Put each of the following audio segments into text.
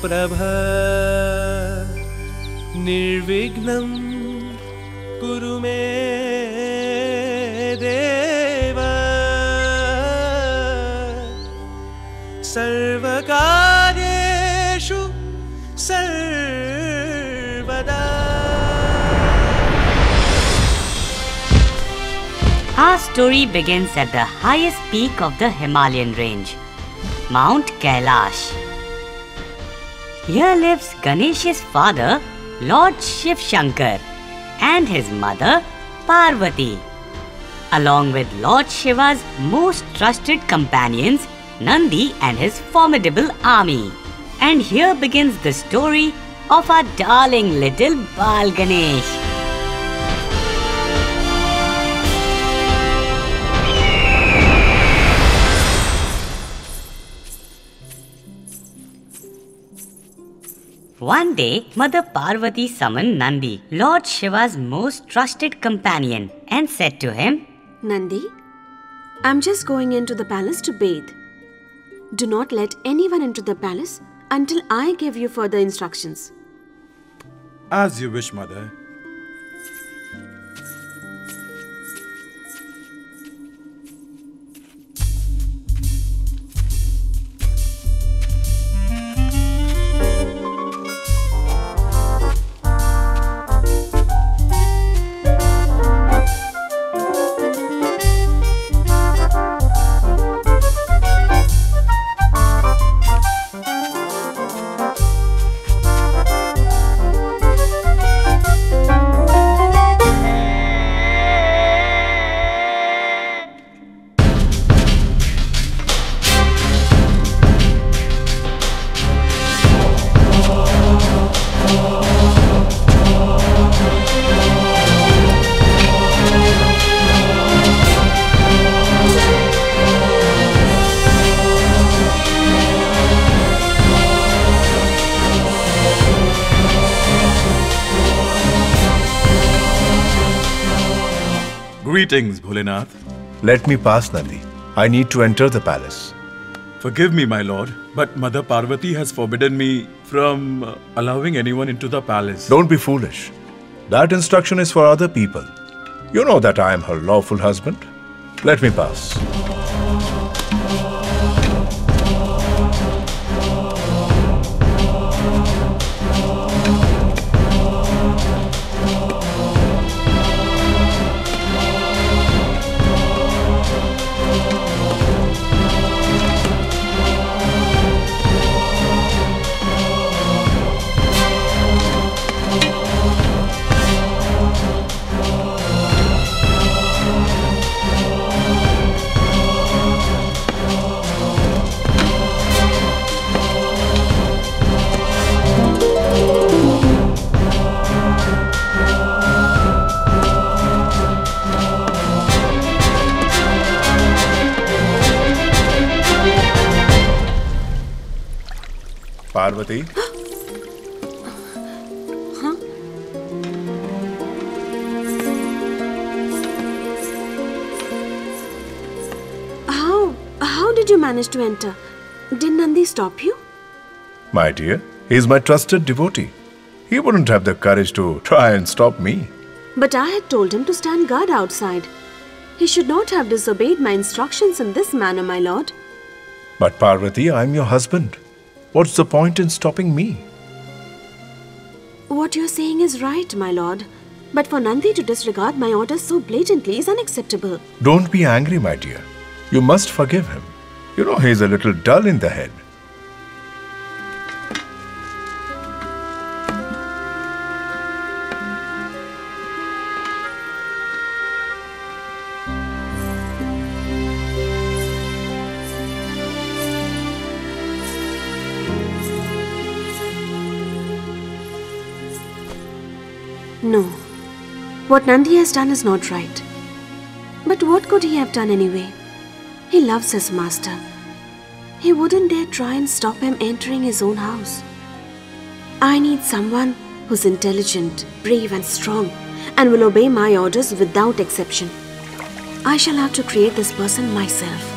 समप्रभ निर्विघ्नं कुरु मे देव सर्वकार्येषु सर्वदा Our story begins at the highest peak of the Himalayan range, Mount Kailash. Here lives Ganesh's father, Lord Shiv Shankar, and his mother, Parvati, along with Lord Shiva's most trusted companions, Nandi and his formidable army. And here begins the story of our darling little Bal Ganesh. One day, Mother Parvati summoned Nandi, Lord Shiva's most trusted companion, and said to him, Nandi, I'm just going into the palace to bathe. Do not let anyone into the palace until I give you further instructions. As you wish, Mother. Greetings, Bholenath. Let me pass, Nandi. I need to enter the palace. Forgive me, my lord, but Mother Parvati has forbidden me from uh, allowing anyone into the palace. Don't be foolish. That instruction is for other people. You know that I am her lawful husband. Let me pass. Parvati, How how did you manage to enter? Did Nandi stop you? my dear, he is my trusted devotee. He wouldn't have the courage to try and stop me. But I had told him to stand guard outside. He should not have disobeyed my instructions in this manner, my lord. But Parvati, I'm your husband. What's the point in stopping me? What you're saying is right, my lord. But for Nandi to disregard my orders so blatantly is unacceptable. Don't be angry, my dear. You must forgive him. You know he's a little dull in the head. What Nandi has done is not right. But what could he have done anyway? He loves his master. He wouldn't dare try and stop him entering his own house. I need someone who's intelligent, brave, and strong, and will obey my orders without exception. I shall have to create this person myself.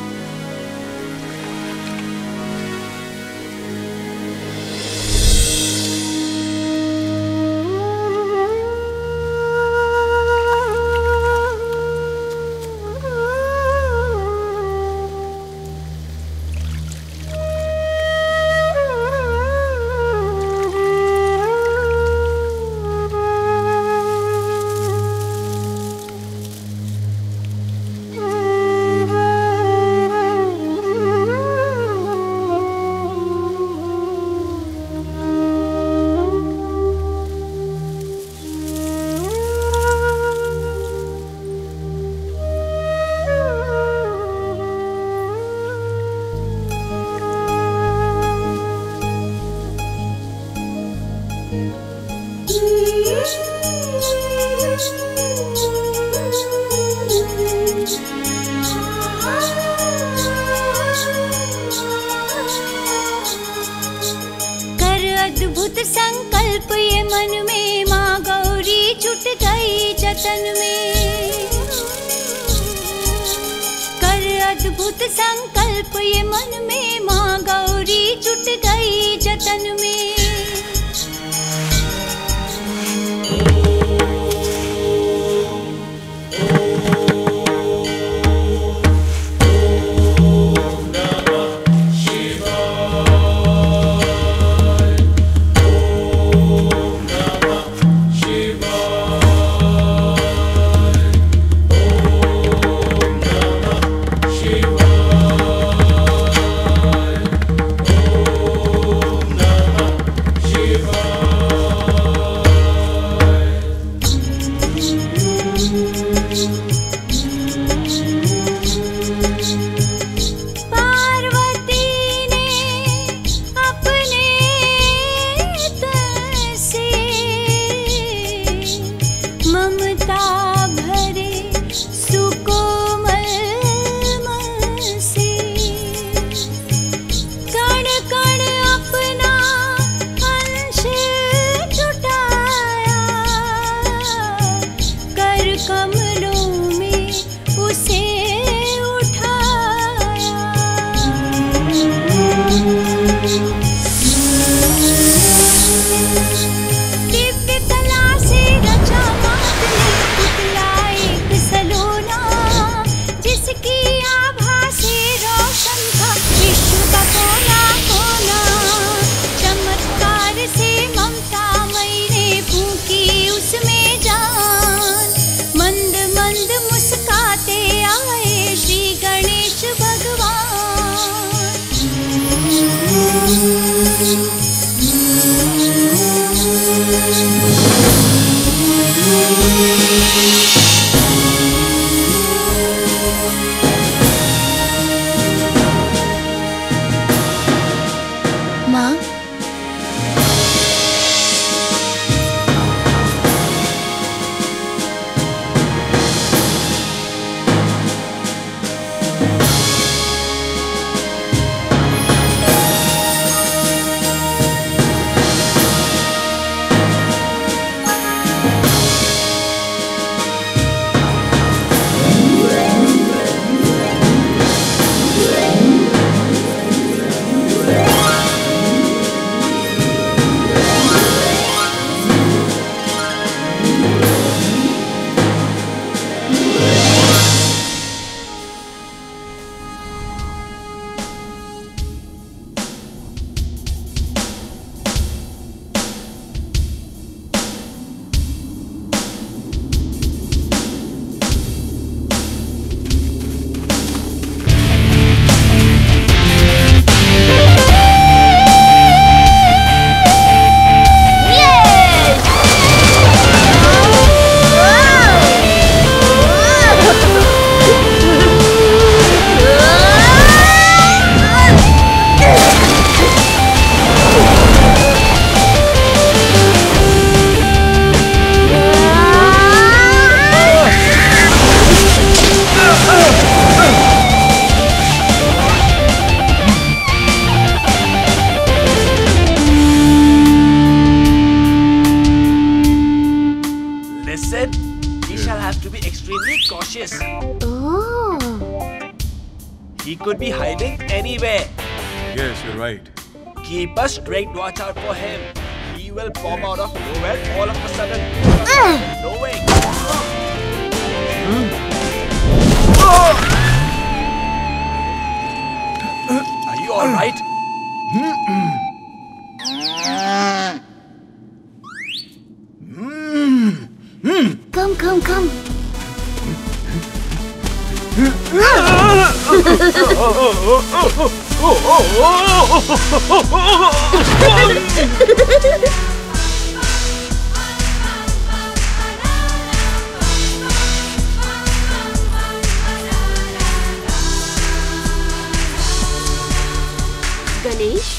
Ganesh?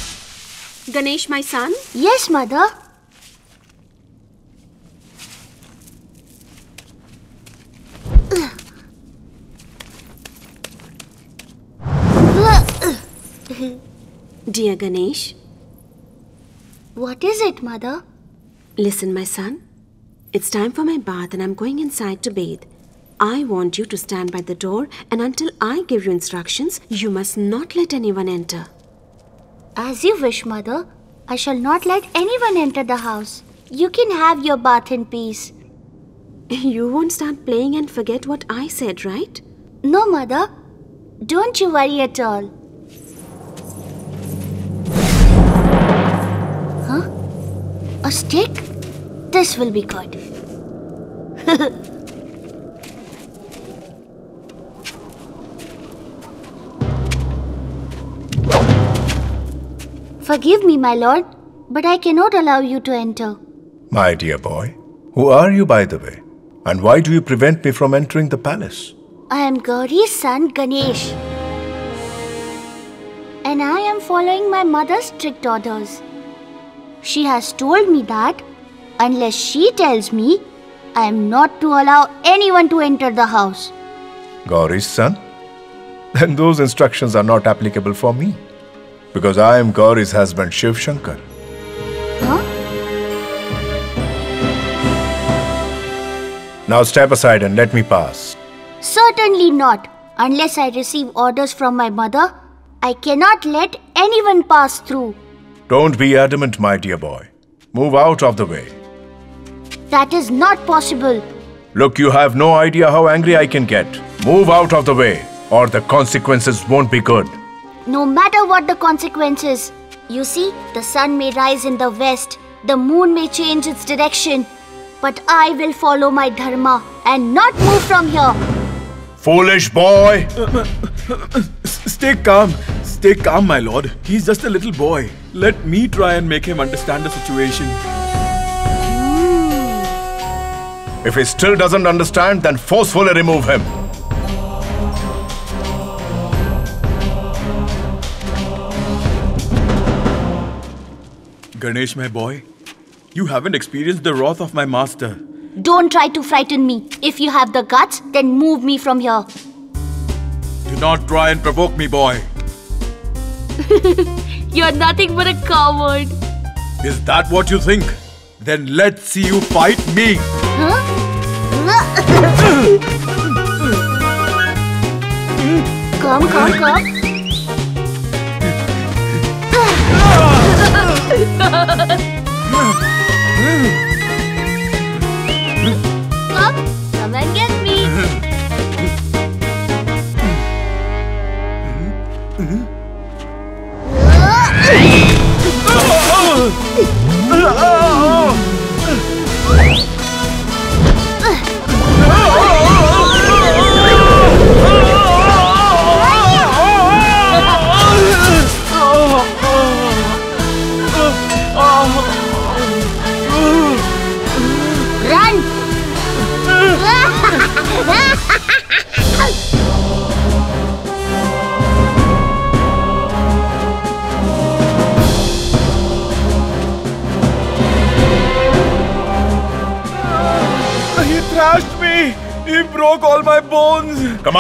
Ganesh, my son? Yes, mother. Dear Ganesh, What is it, mother? listen, my son. It's time for my bath and I'm going inside to bathe. I want you to stand by the door and until I give you instructions, you must not let anyone enter. As you wish, mother. I shall not let anyone enter the house. You can have your bath in peace. You won't start playing and forget what I said, right? No, mother. Don't you worry at all. A stick? This will be good. Forgive me, my lord, but I cannot allow you to enter. My dear boy, who are you, by the way? And why do you prevent me from entering the palace? I am Gauri's son Ganesh. And I am following my mother's strict orders. She has told me that unless she tells me, I am not to allow anyone to enter the house. Gauri's son? Then those instructions are not applicable for me. Because I am Gauri's husband, Shiv Shankar. Huh? Now step aside and let me pass. Certainly not. Unless I receive orders from my mother, I cannot let anyone pass through. Don't be adamant, my dear boy. Move out of the way. That is not possible. Look, you have no idea how angry I can get. Move out of the way, or the consequences won't be good. No matter what the consequences. You see, the sun may rise in the west, the moon may change its direction, but I will follow my dharma and not move from here. Foolish boy! Uh, uh, uh, stay calm. Stay calm, my lord. He's just a little boy. Let me try and make him understand the situation. If he still doesn't understand, then forcefully remove him. Ganesh, my boy, you haven't experienced the wrath of my master. Don't try to frighten me. If you have the guts, then move me from here. Do not try and provoke me, boy. You're nothing but a coward. Is that what you think? Then let's see you fight me. Come, come, come. Come,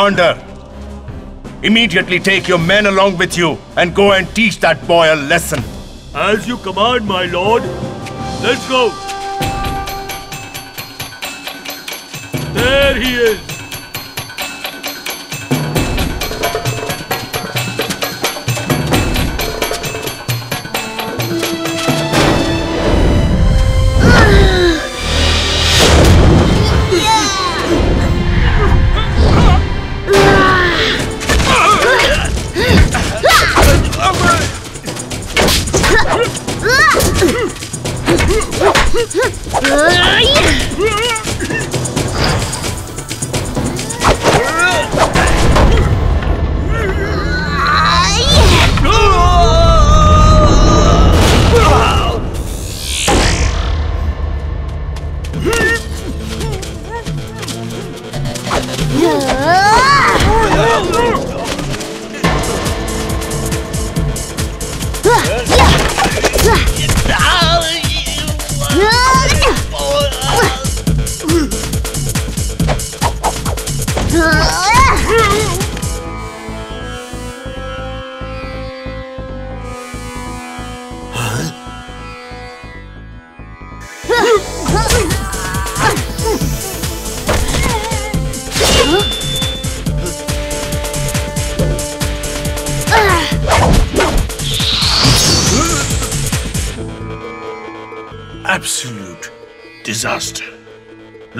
Commander, immediately take your men along with you and go and teach that boy a lesson. As you command, my lord. Let's go. There he is.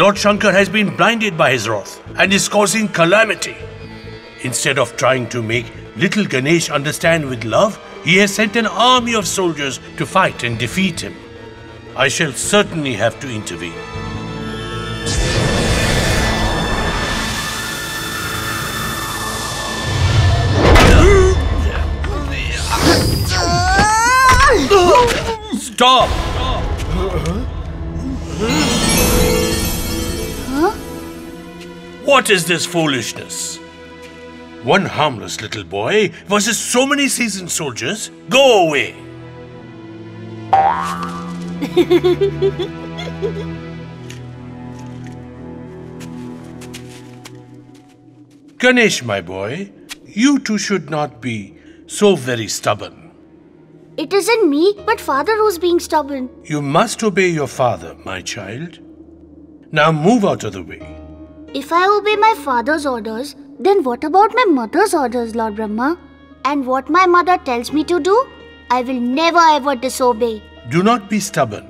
Lord Shankar has been blinded by his wrath and is causing calamity. Instead of trying to make little Ganesh understand with love, he has sent an army of soldiers to fight and defeat him. I shall certainly have to intervene. Stop! What is this foolishness? One harmless little boy versus so many seasoned soldiers? Go away! Ganesh, my boy, you too should not be so very stubborn. It isn't me, but father who's being stubborn. You must obey your father, my child. Now move out of the way. If I obey my father's orders, then what about my mother's orders, Lord Brahma? And what my mother tells me to do, I will never ever disobey. Do not be stubborn.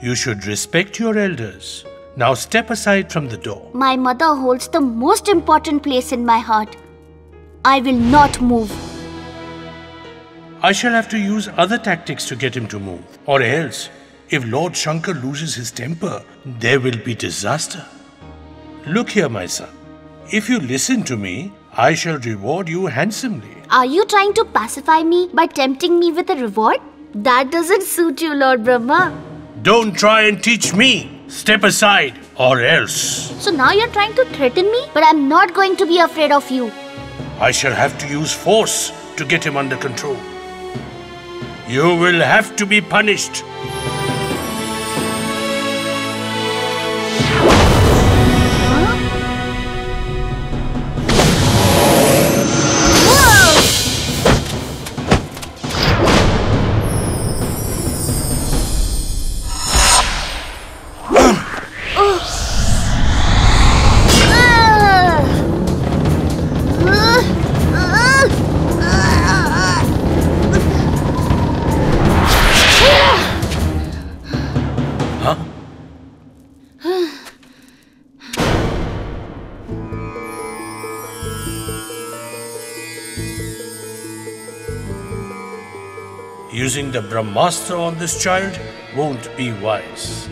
You should respect your elders. Now step aside from the door. My mother holds the most important place in my heart. I will not move. I shall have to use other tactics to get him to move. Or else, if Lord Shankar loses his temper, there will be disaster. Look here, my son. If you listen to me, I shall reward you handsomely. Are you trying to pacify me by tempting me with a reward? That doesn't suit you, Lord Brahma. Don't try and teach me. Step aside, or else. So now you're trying to threaten me? But I'm not going to be afraid of you. I shall have to use force to get him under control. You will have to be punished. Using the Brahmastra on this child won't be wise.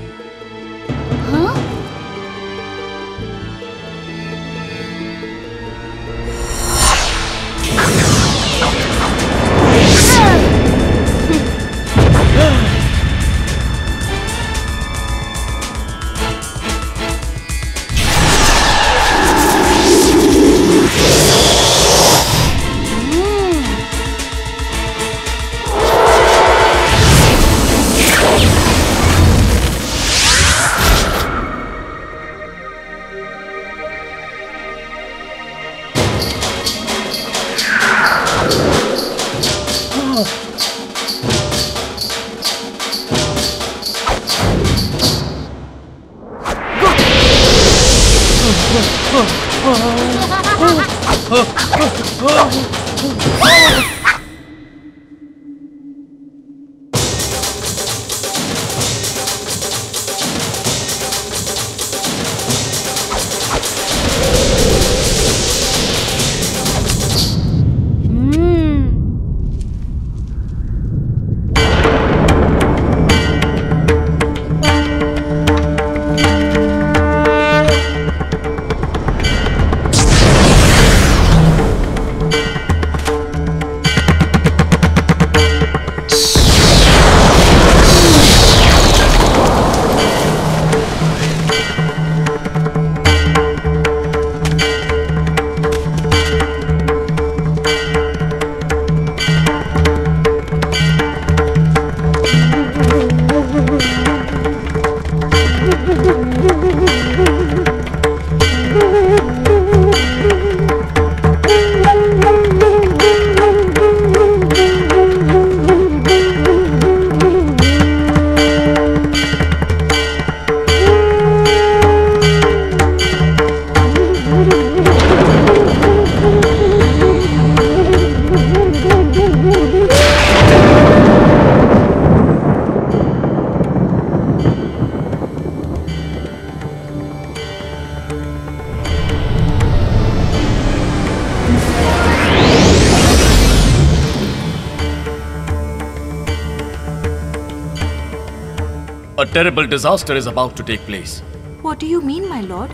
Terrible disaster is about to take place. What do you mean, my lord?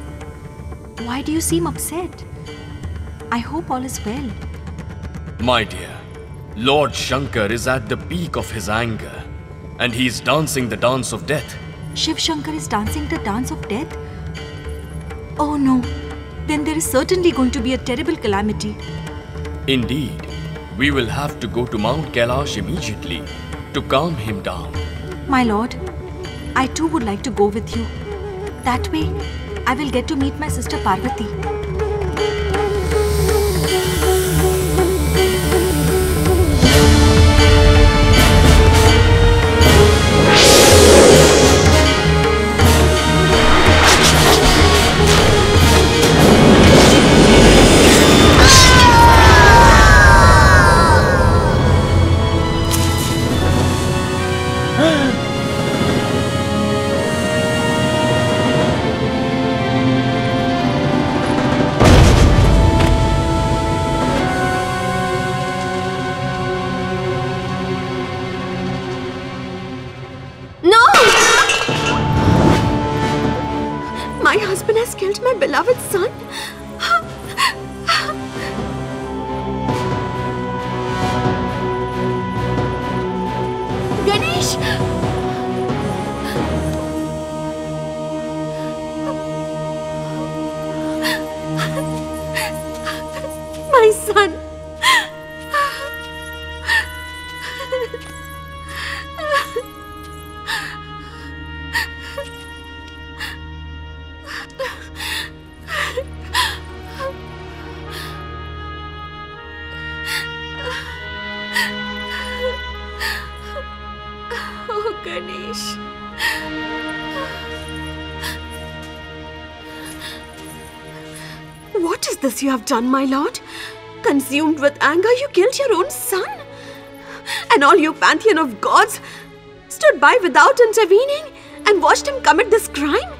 Why do you seem upset? I hope all is well. My dear, Lord Shankar is at the peak of his anger, and he is dancing the dance of death. Shiv Shankar is dancing the dance of death? Oh no, then there is certainly going to be a terrible calamity. Indeed, we will have to go to Mount Kailash immediately to calm him down. My lord, I too would like to go with you. That way, I will get to meet my sister Parvati. This you have done, my lord? Consumed with anger, you killed your own son? And all your pantheon of gods stood by without intervening and watched him commit this crime?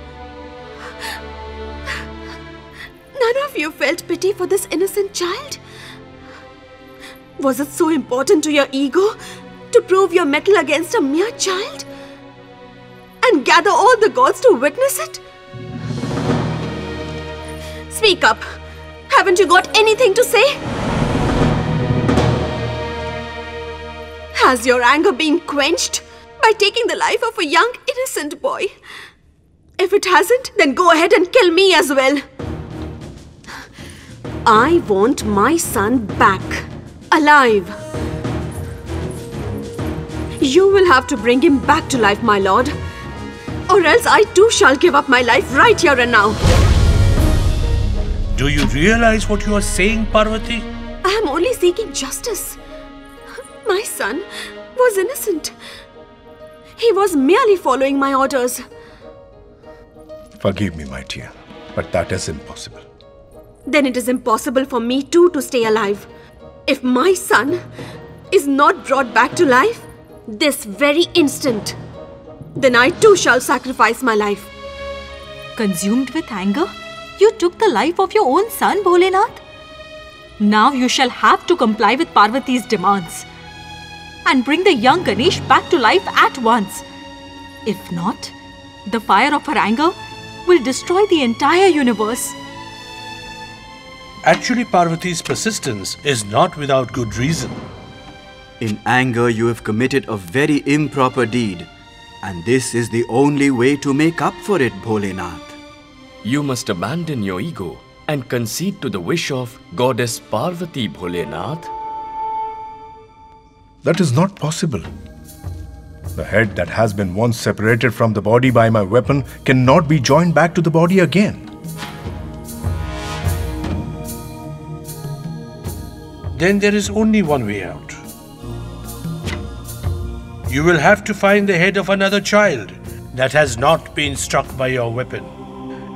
None of you felt pity for this innocent child? Was it so important to your ego to prove your mettle against a mere child? And gather all the gods to witness it? Speak up. Haven't you got anything to say? Has your anger been quenched by taking the life of a young, innocent boy? If it hasn't, then go ahead and kill me as well. I want my son back, alive. You will have to bring him back to life, my lord. Or else I too shall give up my life right here and now. Do you realize what you are saying, Parvati? I am only seeking justice. My son was innocent. He was merely following my orders. Forgive me, my dear, but that is impossible. Then it is impossible for me too to stay alive. If my son is not brought back to life this very instant, then I too shall sacrifice my life. Consumed with anger, you took the life of your own son, Bholenath. Now you shall have to comply with Parvati's demands and bring the young Ganesh back to life at once. If not, the fire of her anger will destroy the entire universe. Actually, Parvati's persistence is not without good reason. In anger, you have committed a very improper deed, and this is the only way to make up for it, Bholenath. You must abandon your ego and concede to the wish of Goddess Parvati Bholenath. That is not possible. The head that has been once separated from the body by my weapon cannot be joined back to the body again. Then there is only one way out. You will have to find the head of another child that has not been struck by your weapon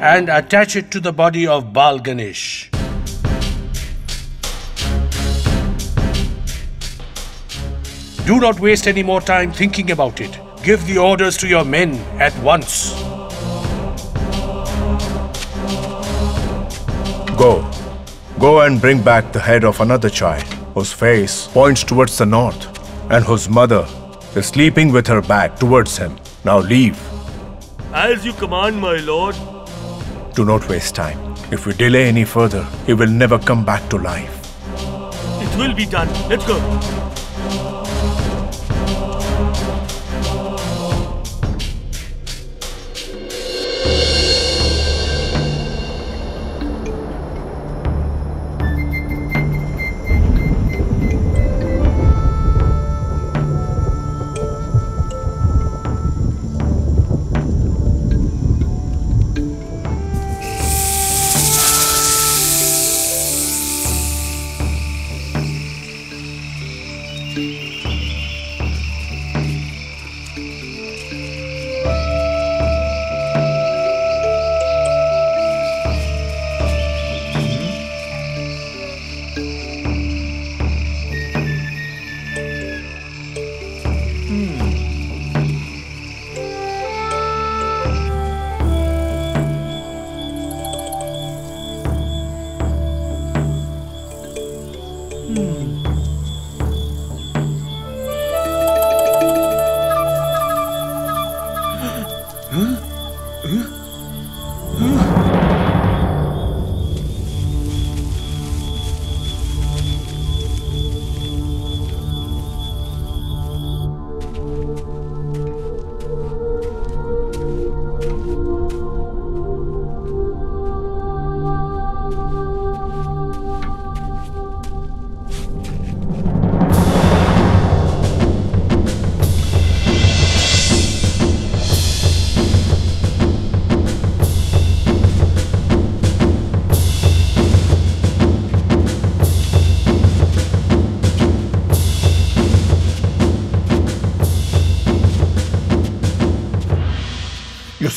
and attach it to the body of Bal Ganesh. Do not waste any more time thinking about it. Give the orders to your men at once. Go. Go and bring back the head of another child whose face points towards the north and whose mother is sleeping with her back towards him. Now leave As you command, my lord. Do not waste time. If we delay any further, he will never come back to life. It will be done. Let's go.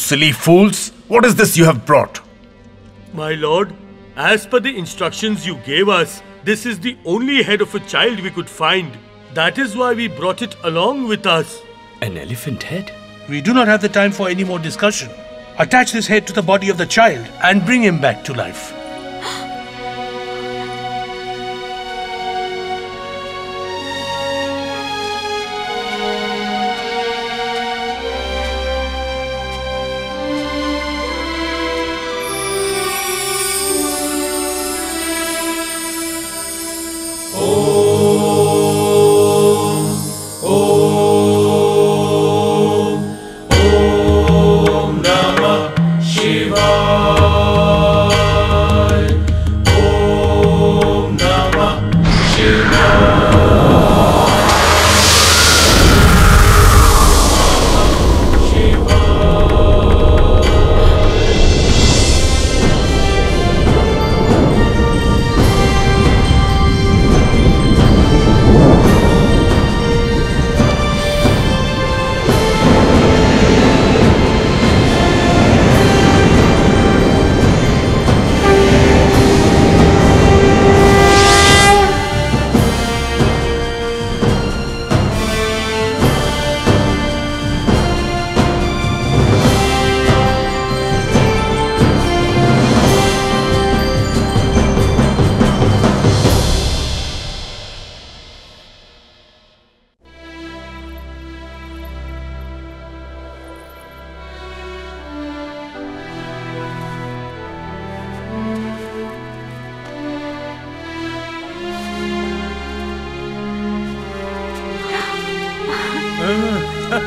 Silly fools! What is this you have brought? My lord, as per the instructions you gave us, this is the only head of a child we could find. That is why we brought it along with us. An elephant head? We do not have the time for any more discussion. Attach this head to the body of the child and bring him back to life.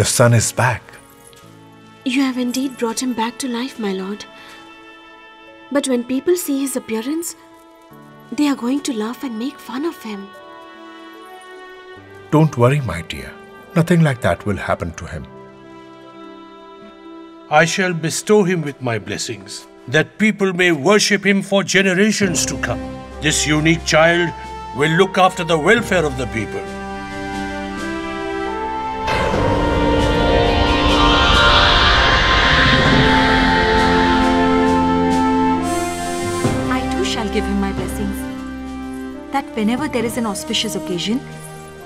Your son is back. You have indeed brought him back to life, my lord. But when people see his appearance, they are going to laugh and make fun of him. Don't worry, my dear. Nothing like that will happen to him. I shall bestow him with my blessings, that people may worship him for generations to come. This unique child will look after the welfare of the people. That whenever there is an auspicious occasion,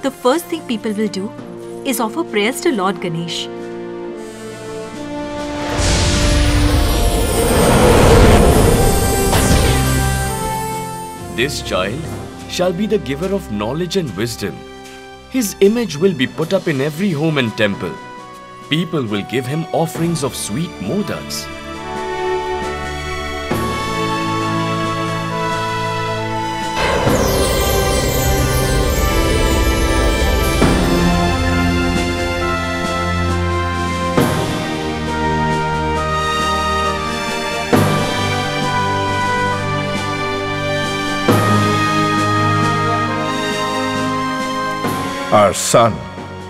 the first thing people will do is offer prayers to Lord Ganesh. This child shall be the giver of knowledge and wisdom. His image will be put up in every home and temple. People will give him offerings of sweet modaks. Our son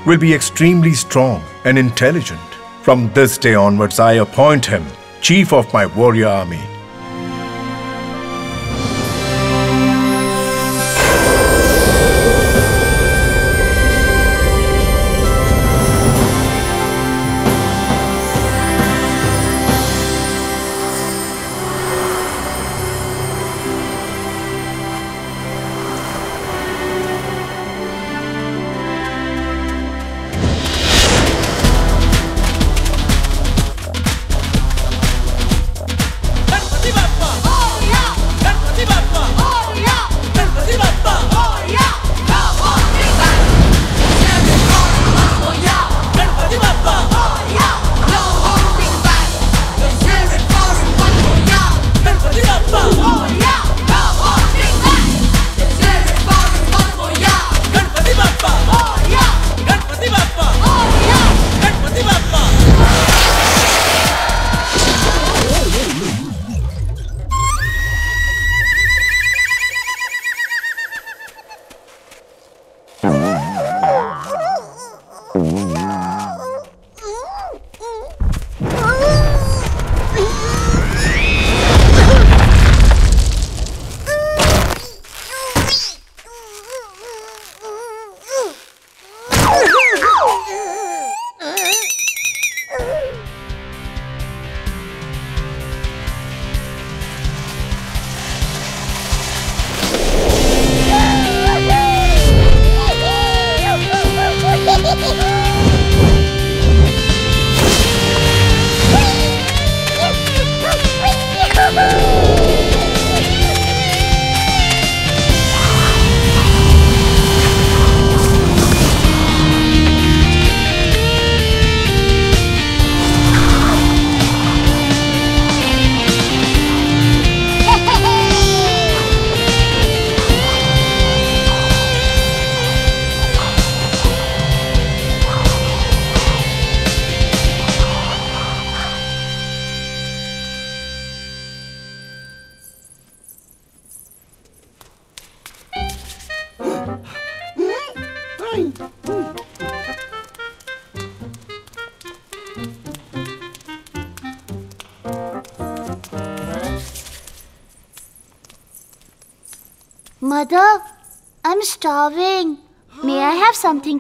will be extremely strong and intelligent. From this day onwards, I appoint him chief of my warrior army.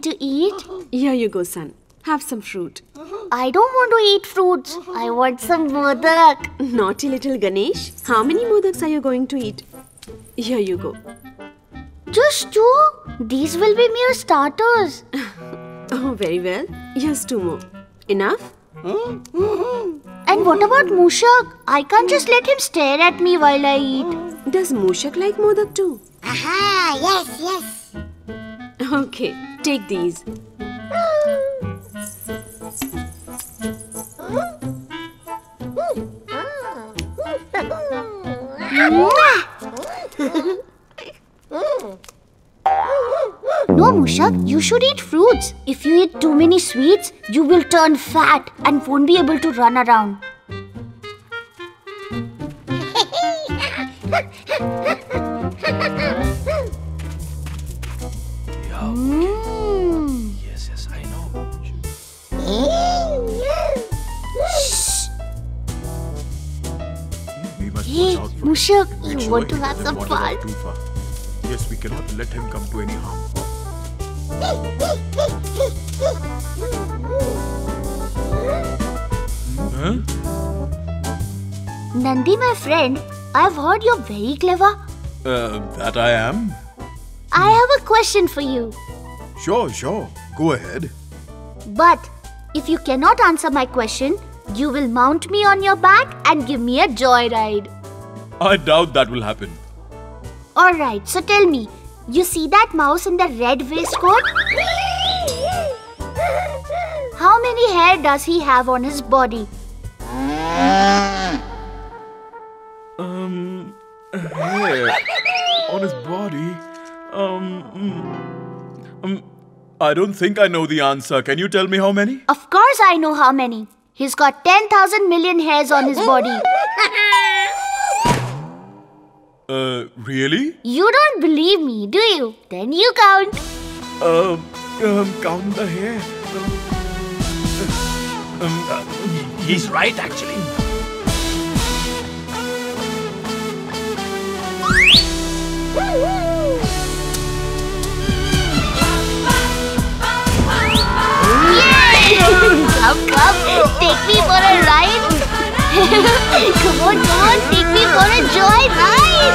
To eat? Here you go, son. Have some fruit. I don't want to eat fruits. I want some modak. Naughty little Ganesh. How many modaks are you going to eat? Here you go. Just two? These will be mere starters. Oh, very well. Here's two more. Enough? And what about Mooshak? I can't just let him stare at me while I eat. Does Mooshak like modak too? Aha, yes, yes. Okay, take these. No, Mooshak, you should eat fruits. If you eat too many sweets, you will turn fat and won't be able to run around. Hey, watch out for Mooshak, you sure want to have some fun? Yes, we cannot let him come to any harm. Huh? Nandi, my friend, I've heard you're very clever. Uh, that I am. I have a question for you. Sure, sure. Go ahead. But if you cannot answer my question, you will mount me on your back and give me a joyride. I doubt that will happen. Alright, so tell me, you see that mouse in the red waistcoat? How many hair does he have on his body? Um, hair on his body. Um, mm, um, I don't think I know the answer. Can you tell me how many? Of course I know how many. He's got 10,000 million hairs on his body. Uh, really? You don't believe me, do you? Then you count. Um, um, count the hair. Um, uh, He's right, actually. come, come, take me for a ride. Come on, come on, take me for a joy ride.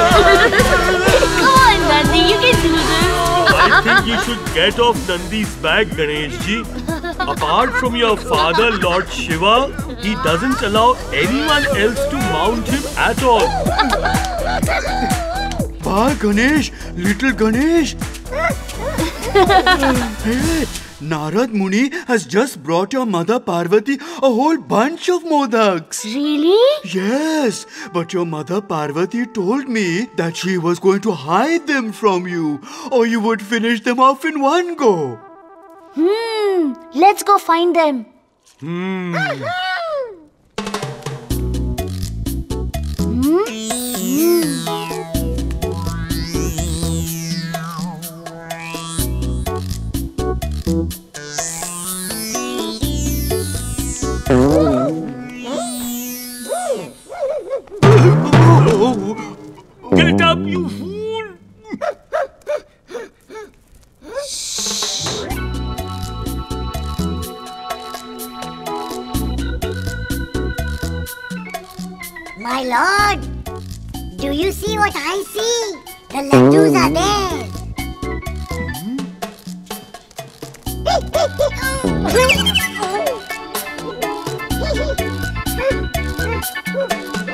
come on, Nandi, you can do this. I think you should get off Nandi's back, Ganeshji. Apart from your father, Lord Shiva, he doesn't allow anyone else to mount him at all. Bal Ganesh, little Ganesh. hey, Narad Muni has just brought your mother Parvati a whole bunch of modaks. Really? Yes, but your mother Parvati told me that she was going to hide them from you, or you would finish them off in one go. Hmm, let's go find them. Hmm. Get up, you fool! My lord, do you see what I see? The laddus are there.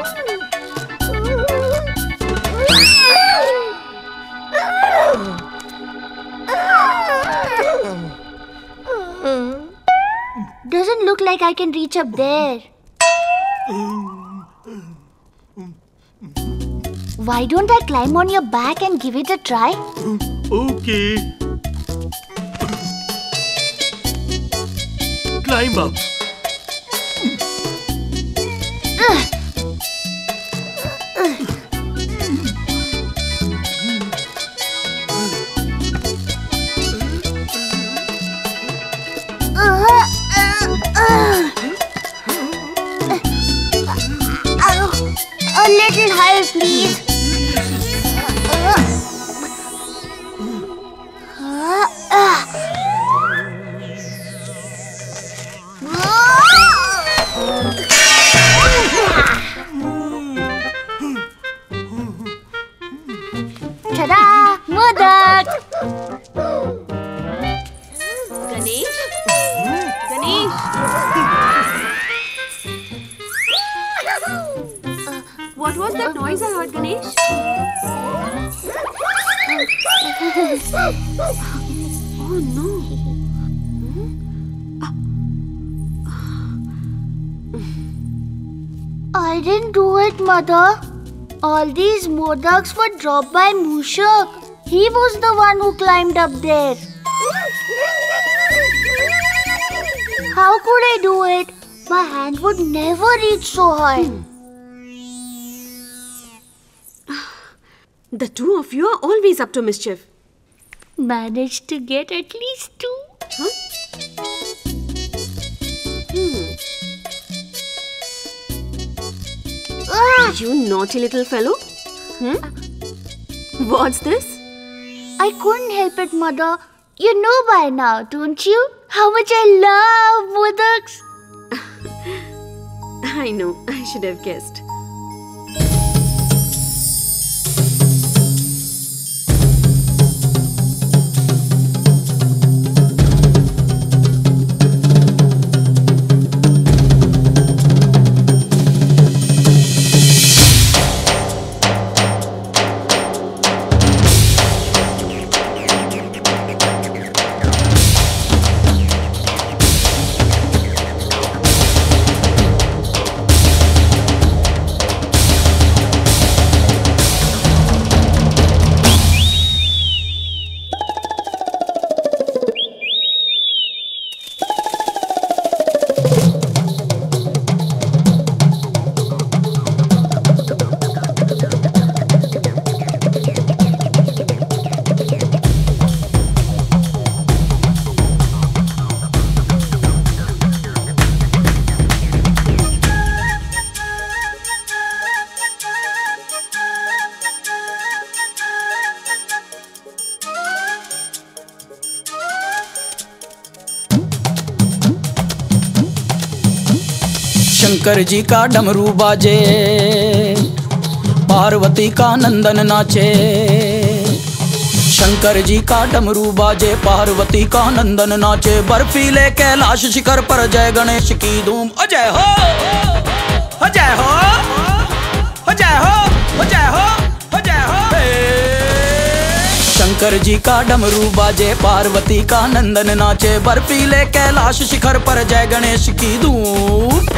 Doesn't look like I can reach up there. Why don't I climb on your back and give it a try? Okay. Climb up. A Mother. All these modaks were dropped by Mooshak. He was the one who climbed up there. How could I do it? My hand would never reach so high. The two of you are always up to mischief. Managed to get at least two. You naughty little fellow. Hmm? What's this? I couldn't help it, Mother. You know by now, don't you? How much I love modaks. I know, I should have guessed. Shankar ji का डमरू बाजे। पार्वती का नंदन नाचे। शंकर जी का डमरू बाजे, पार्वती का नंदन नाचे। बर्फीले कैलाश शिखर पर जय गणेश की धूम। अजय हो! अजय हो! अजय हो! अजय हो! अजय हो! शंकर जी का डमरू बाजे, पार्वती का नंदन नाचे। बर्फीले कैलाश शिखर पर जय गणेश की धूम।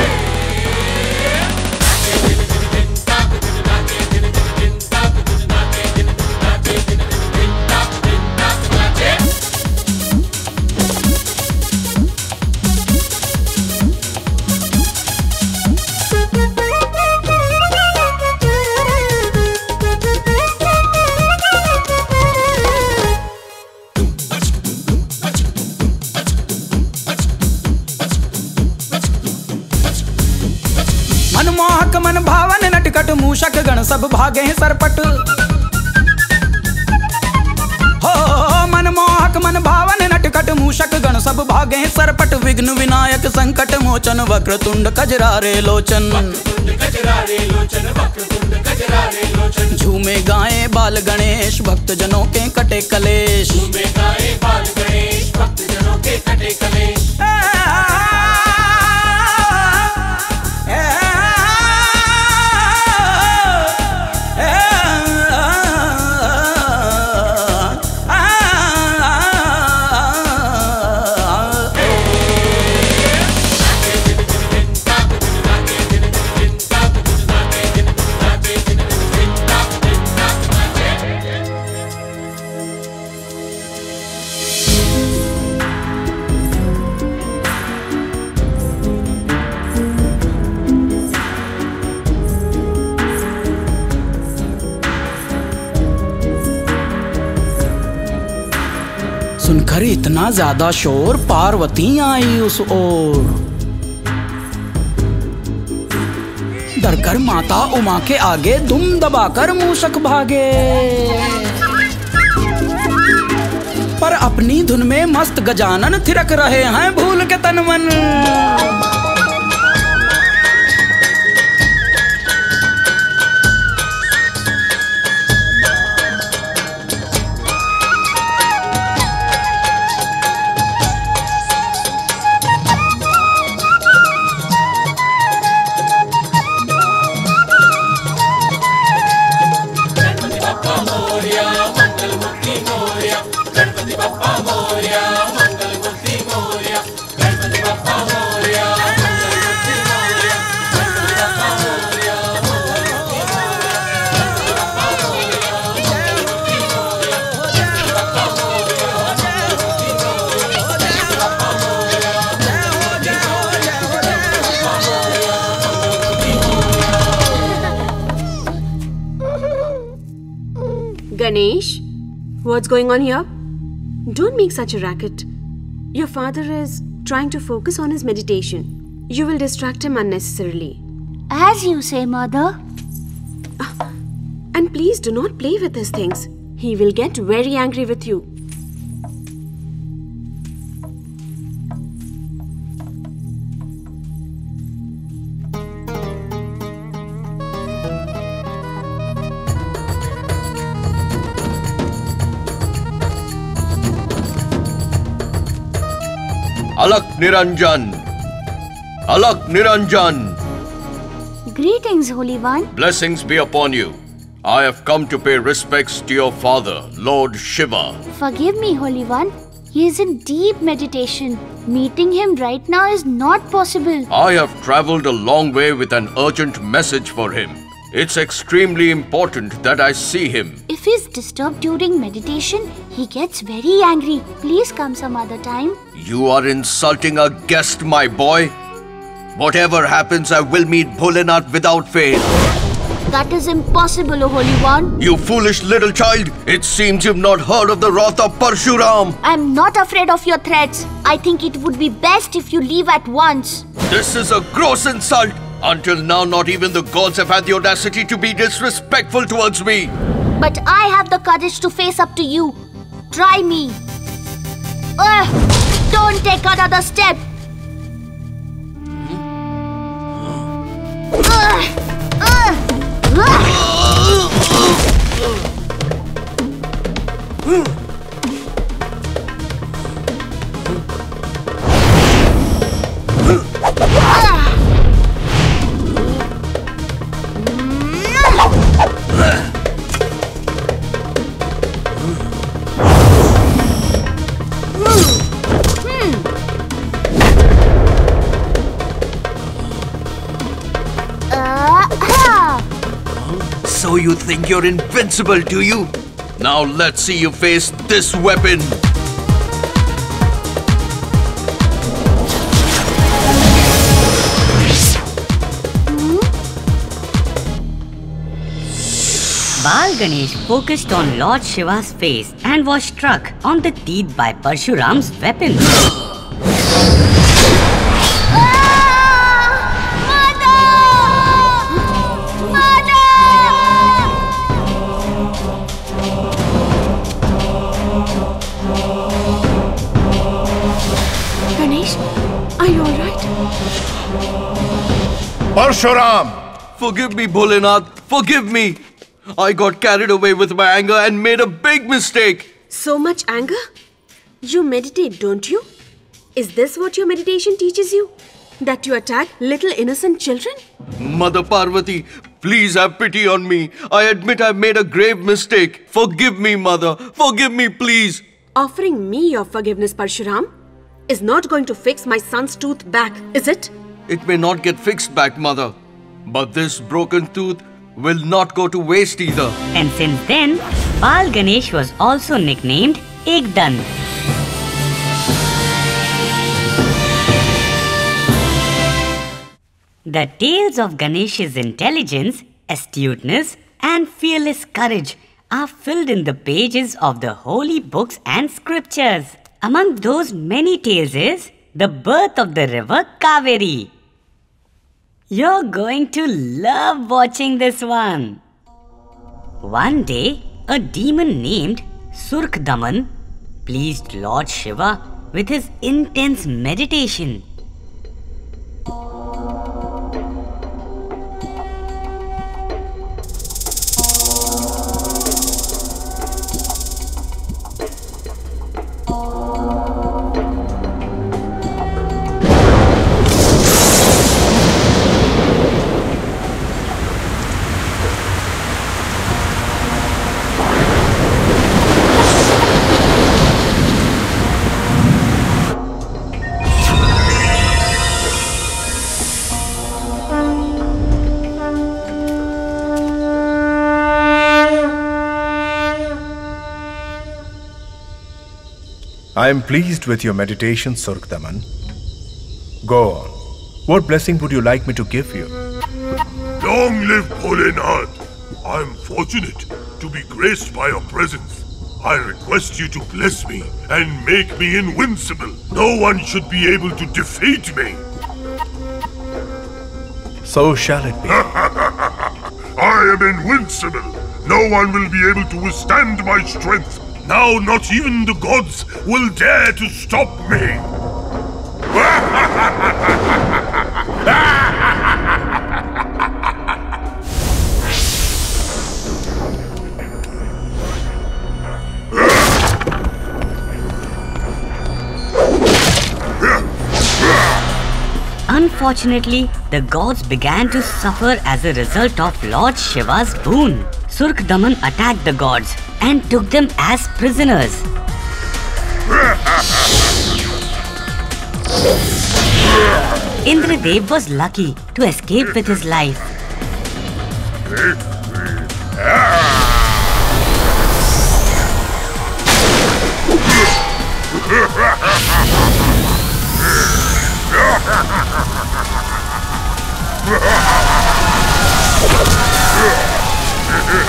आगे सरपट विघ्न विनायक संकट मोचन वक्र तुंड कजरारे लोचन। झूमे गाए बाल गणेश भक्त जनों के कटे कलेश। झूमे गाए बाल गणेश भक्त जनों के कटे कलेश। इतना ज़्यादा शोर पार्वती आई उस ओर। डरकर माता उमा के आगे दुम दबाकर मूषक भागे। पर अपनी धुन में मस्त गजानन थिरक रहे हैं भूल के तन मन going on here? Don't make such a racket. Your father is trying to focus on his meditation. You will distract him unnecessarily. As you say, mother. Ah, and please do not play with his things. He will get very angry with you. Niranjan. Alak Niranjan. Greetings, Holy One. Blessings be upon you. I have come to pay respects to your father, Lord Shiva. Forgive me, Holy One. He is in deep meditation. Meeting him right now is not possible. I have traveled a long way with an urgent message for him. It's extremely important that I see him. If he's disturbed during meditation, he gets very angry. Please come some other time. You are insulting a guest, my boy. Whatever happens, I will meet Bholenath without fail. That is impossible, O Holy One. You foolish little child! It seems you've not heard of the wrath of Parshuram. I'm not afraid of your threats. I think it would be best if you leave at once. This is a gross insult. Until now, not even the gods have had the audacity to be disrespectful towards me. But I have the courage to face up to you. Try me. Ugh, don't take another step. Ugh, ugh, ugh. You think you're invincible, do you? Now let's see you face this weapon. Bal Ganesh focused on Lord Shiva's face and was struck on the teeth by Parshuram's weapon. Parshuram! Forgive me, Bholenath. Forgive me. I got carried away with my anger and made a big mistake. So much anger? You meditate, don't you? Is this what your meditation teaches you? That you attack little innocent children? Mother Parvati, please have pity on me. I admit I've made a grave mistake. Forgive me, Mother. Forgive me, please. Offering me your forgiveness, Parshuram, is not going to fix my son's tooth back, is it? It may not get fixed back, Mother. But this broken tooth will not go to waste either. And since then, Bal Ganesh was also nicknamed Ekdant. The tales of Ganesh's intelligence, astuteness, and fearless courage are filled in the pages of the holy books and scriptures. Among those many tales is the birth of the river Kaveri. You're going to love watching this one. One day, a demon named Surkdaman pleased Lord Shiva with his intense meditation. I am pleased with your meditation, Surkdaman. Go on. What blessing would you like me to give you? Long live Bholenath! I am fortunate to be graced by your presence. I request you to bless me and make me invincible. No one should be able to defeat me. So shall it be. I am invincible. No one will be able to withstand my strength. Now not even the gods will dare to stop me. Unfortunately, the gods began to suffer as a result of Lord Shiva's boon. Surkdaman attacked the gods and took them as prisoners. Indradev was lucky to escape with his life.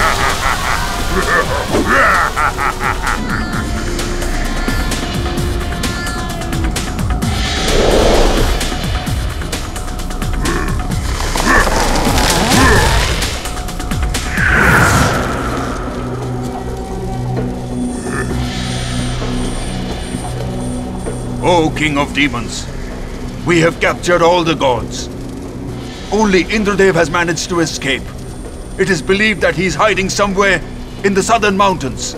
O King of Demons, we have captured all the gods. Only Indradev has managed to escape. It is believed that he is hiding somewhere in the southern mountains.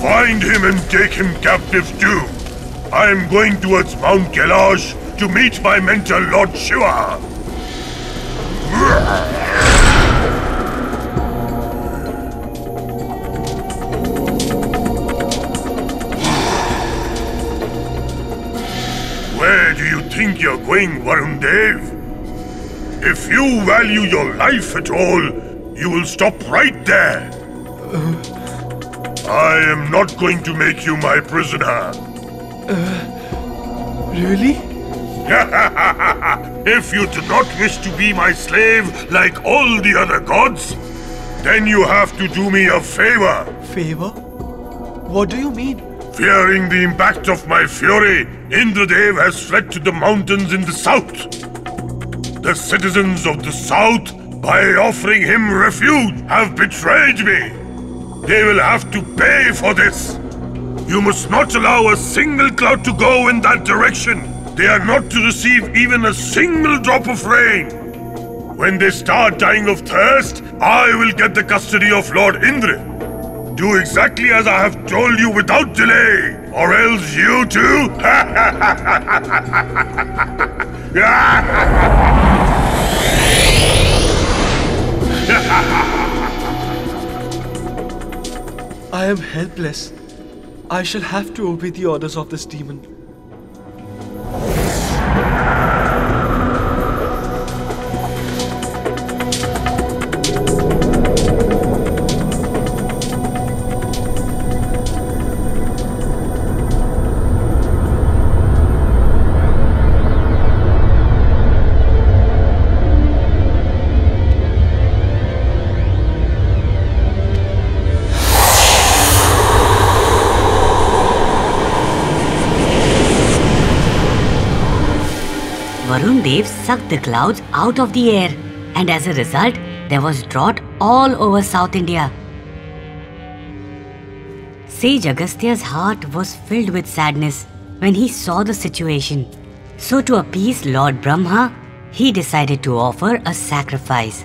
Find him and take him captive too. I am going towards Mount Kailash to meet my mentor Lord Shiva. Where do you think you're going, Varun Dev? If you value your life at all, you will stop right there. I am not going to make you my prisoner. Uh, really? if you do not wish to be my slave like all the other gods, then you have to do me a favor. Favor? What do you mean? Fearing the impact of my fury, Indradev has fled to the mountains in the south. The citizens of the south, by offering him refuge, have betrayed me. They will have to pay for this. You must not allow a single cloud to go in that direction. They are not to receive even a single drop of rain. When they start dying of thirst, I will get the custody of Lord Indra. Do exactly as I have told you without delay, or else you too. I am helpless. I shall have to obey the orders of this demon. Dev sucked the clouds out of the air, and as a result, there was drought all over South India. Sage Agastya's heart was filled with sadness when he saw the situation. So, to appease Lord Brahma, he decided to offer a sacrifice.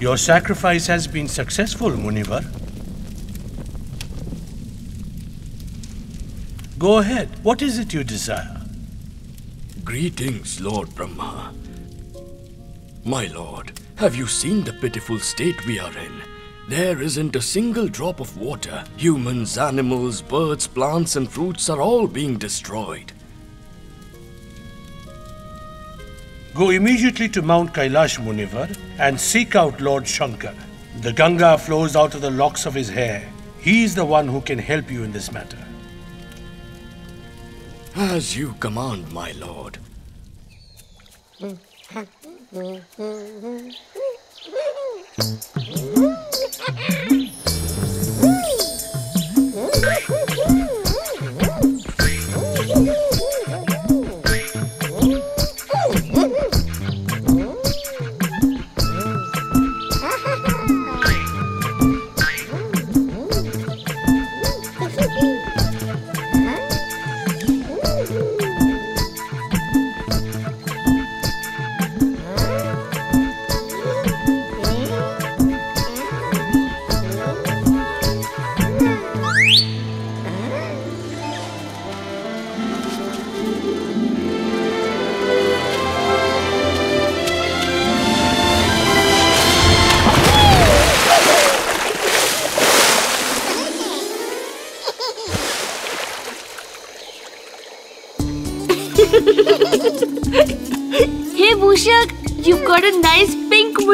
Your sacrifice has been successful, Munivar. Go ahead. What is it you desire? Greetings, Lord Brahma. My lord, have you seen the pitiful state we are in? There isn't a single drop of water. Humans, animals, birds, plants, and fruits are all being destroyed. Go immediately to Mount Kailash Munivar and seek out Lord Shankar. The Ganga flows out of the locks of his hair. He is the one who can help you in this matter. As you command, my lord.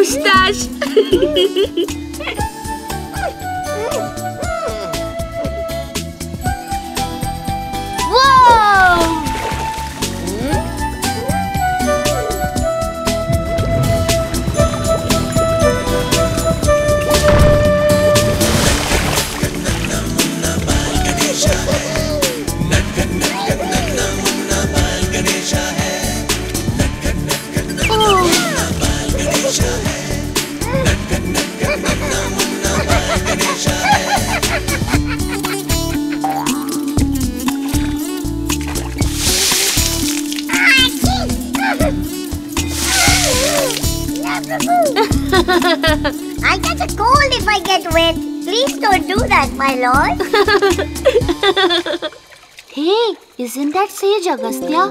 estás? Sage Agastya?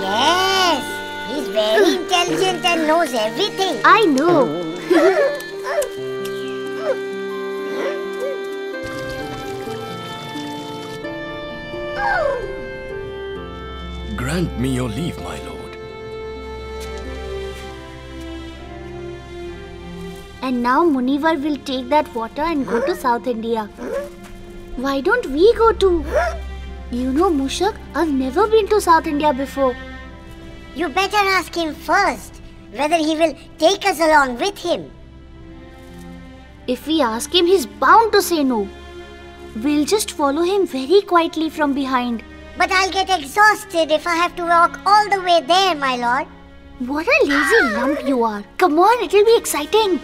Yes, he's very intelligent and knows everything. I know. Grant me your leave, my lord. And now Munivar will take that water and go to South India. Why don't we go too? You know, Mooshak, I've never been to South India before. You better ask him first whether he will take us along with him. If we ask him, he's bound to say no. We'll just follow him very quietly from behind. But I'll get exhausted if I have to walk all the way there, my lord. What a lazy lump you are. Come on, it'll be exciting.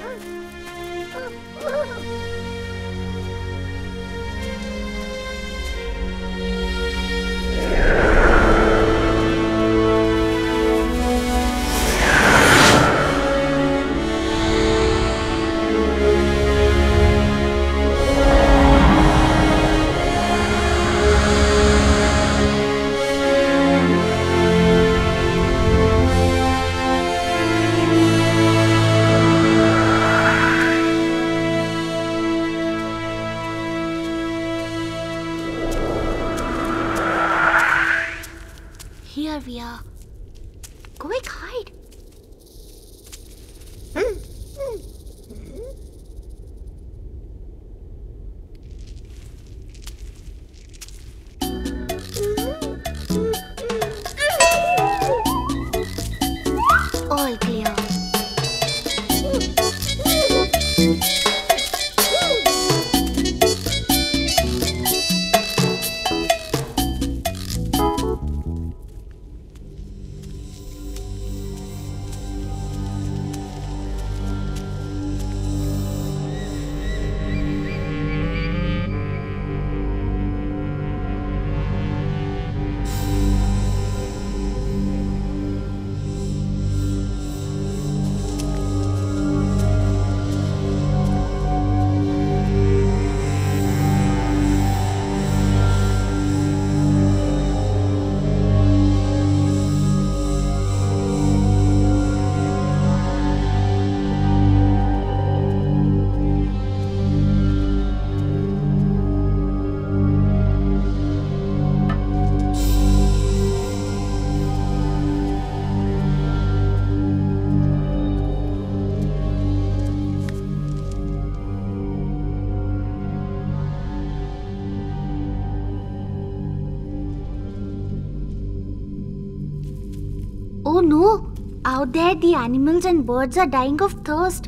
Out there, the animals and birds are dying of thirst.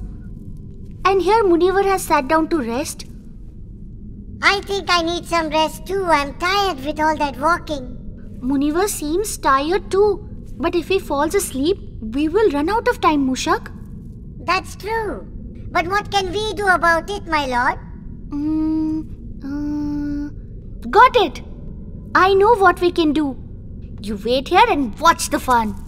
And here Munivar has sat down to rest. I think I need some rest too. I'm tired with all that walking. Munivar seems tired too. But if he falls asleep, we will run out of time, Mooshak. That's true. But what can we do about it, my lord? Mm, uh, got it! I know what we can do. You wait here and watch the fun.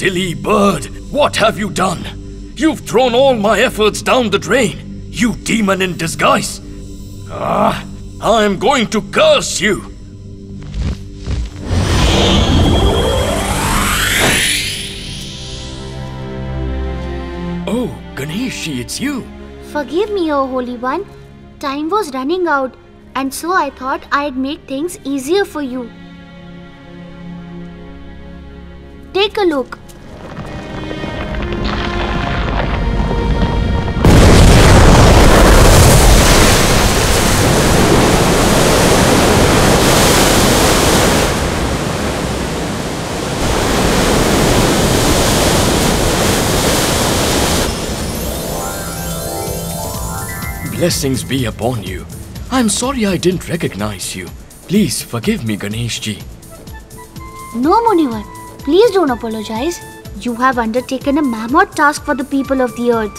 Silly bird, what have you done? You've thrown all my efforts down the drain, you demon in disguise! Ah, I'm going to curse you! Oh, Ganeshji, it's you. Forgive me, O Holy One. Time was running out, and so I thought I'd make things easier for you. Take a look. Blessings be upon you. I'm sorry I didn't recognize you. Please forgive me, Ganeshji. No, Munivar. Please don't apologize. You have undertaken a mammoth task for the people of the earth.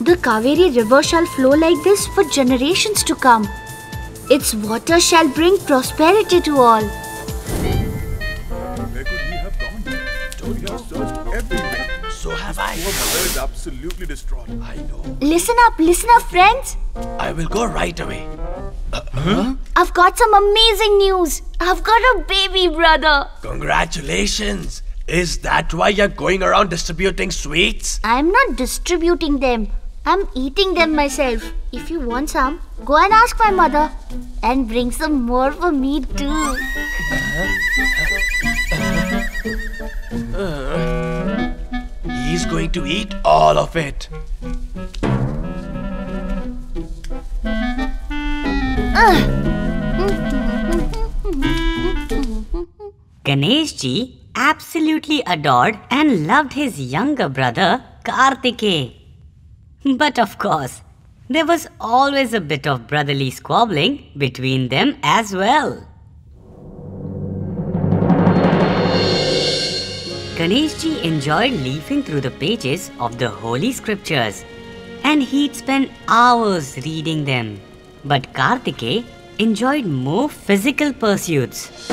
The Kaveri river shall flow like this for generations to come. Its water shall bring prosperity to all. Where could he have gone? We have searched everywhere. So have I. Poor mother is absolutely distraught. I know. Listen up, listen up, friends. I will go right away. Uh, huh? I've got some amazing news. I've got a baby brother. Congratulations! Is that why you're going around distributing sweets? I'm not distributing them. I'm eating them myself. If you want some, go and ask my mother. And bring some more for me too. Uh, he's going to eat all of it. Ganeshji absolutely adored and loved his younger brother Kartikeya. But of course, there was always a bit of brotherly squabbling between them as well. Ganeshji enjoyed leafing through the pages of the holy scriptures and he'd spend hours reading them. But Kartikeya enjoyed more physical pursuits.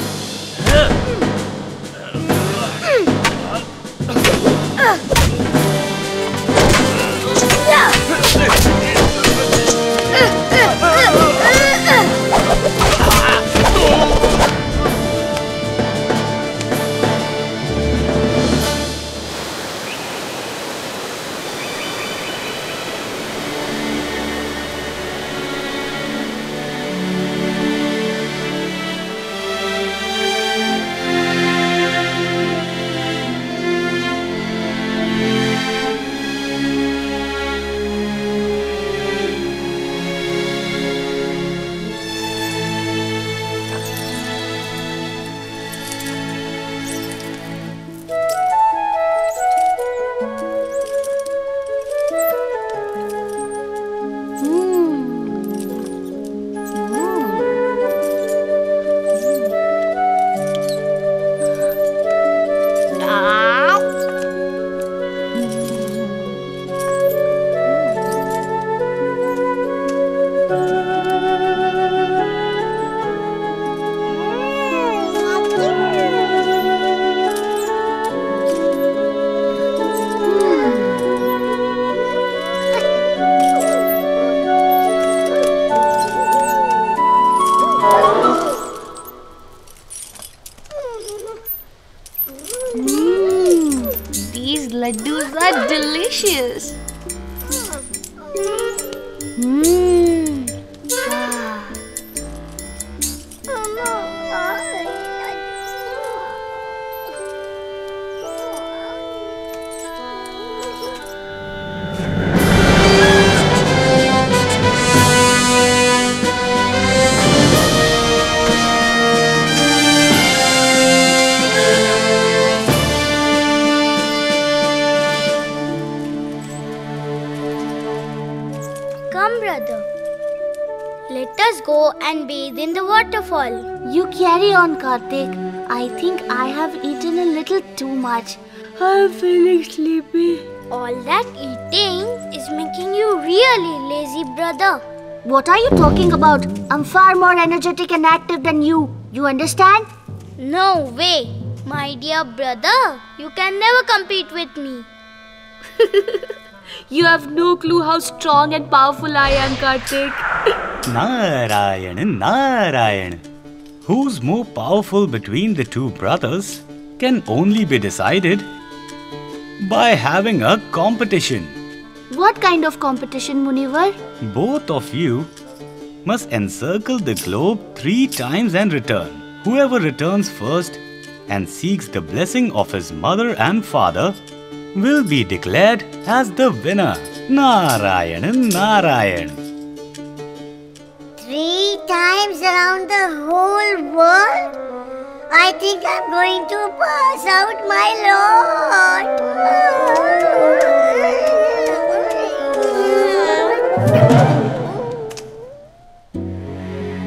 Kartik. I think I have eaten a little too much. I'm feeling sleepy. All that eating is making you really lazy, brother. What are you talking about? I'm far more energetic and active than you. You understand? No way. My dear brother, you can never compete with me. You have no clue how strong and powerful I am, Kartik. Narayan, Narayan. Who's more powerful between the two brothers can only be decided by having a competition. What kind of competition, Munivar? Both of you must encircle the globe three times and return. Whoever returns first and seeks the blessing of his mother and father will be declared as the winner. Narayan, Narayan. Times around the whole world? I think I'm going to pass out, my lord.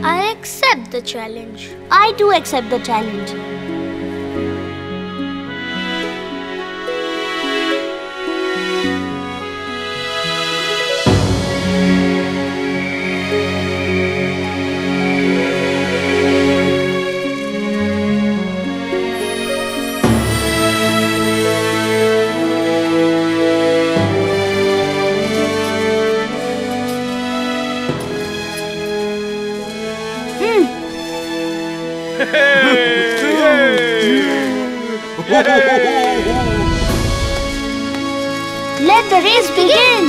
I accept the challenge. I do accept the challenge. Let the race begin!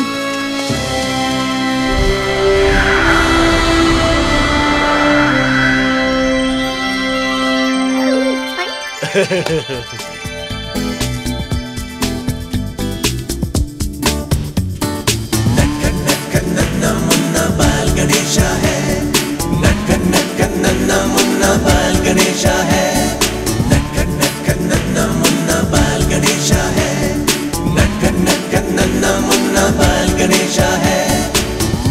Hehehehe Ganesh है नटखट नटखट नन्ना मुन्ना बाल गणेश है नटखट नटखट नन्ना मुन्ना बाल गणेश है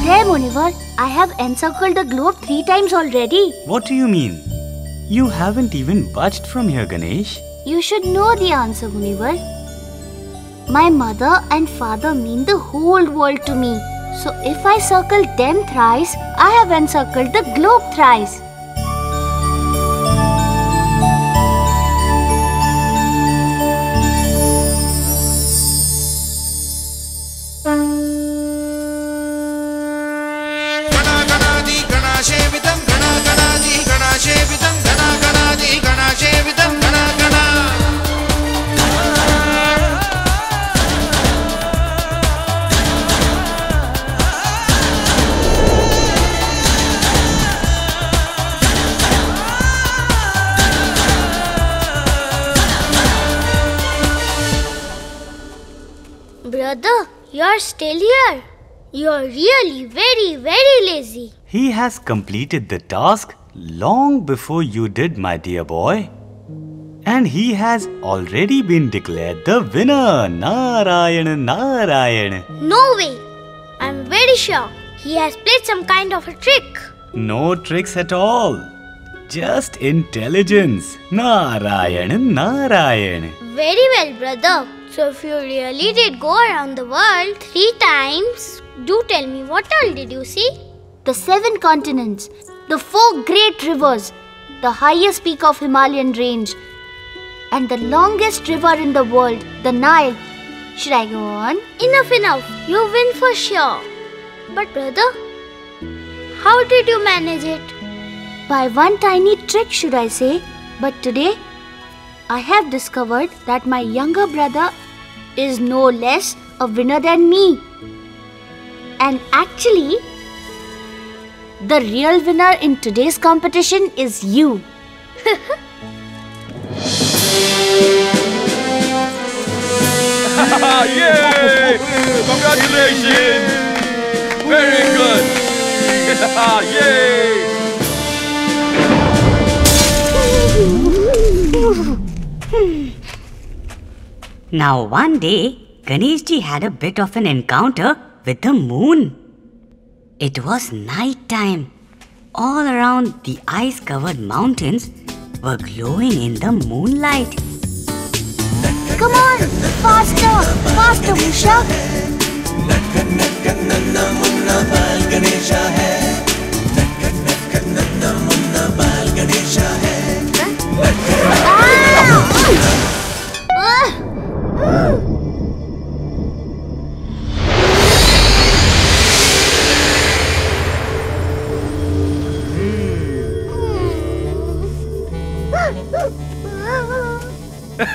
There, Munivar, I have encircled the globe three times already. What do you mean? You haven't even budged from here, Ganesh. You should know the answer, Munivar. My mother and father mean the whole world to me. So if I circle them thrice, I have encircled the globe thrice. Has completed the task long before you did, my dear boy. And he has already been declared the winner. Narayan, Narayan. No way. I'm very sure he has played some kind of a trick. No tricks at all. Just intelligence. Narayan, Narayan. Very well, brother. So, if you really did go around the world three times, do tell me what all did you see? The seven continents, the four great rivers, the highest peak of Himalayan range, and the longest river in the world, the Nile. Should I go on? Enough, enough. You win for sure. But, brother, how did you manage it? By one tiny trick, should I say. But today, I have discovered that my younger brother is no less a winner than me. And actually, the real winner in today's competition is you. Yay! Congratulations! Very good! Yay! Now, one day, Ganeshji had a bit of an encounter with the moon. It was night time. All around the ice covered mountains were glowing in the moonlight. Come on, faster, faster, Musha. Ah! Stupid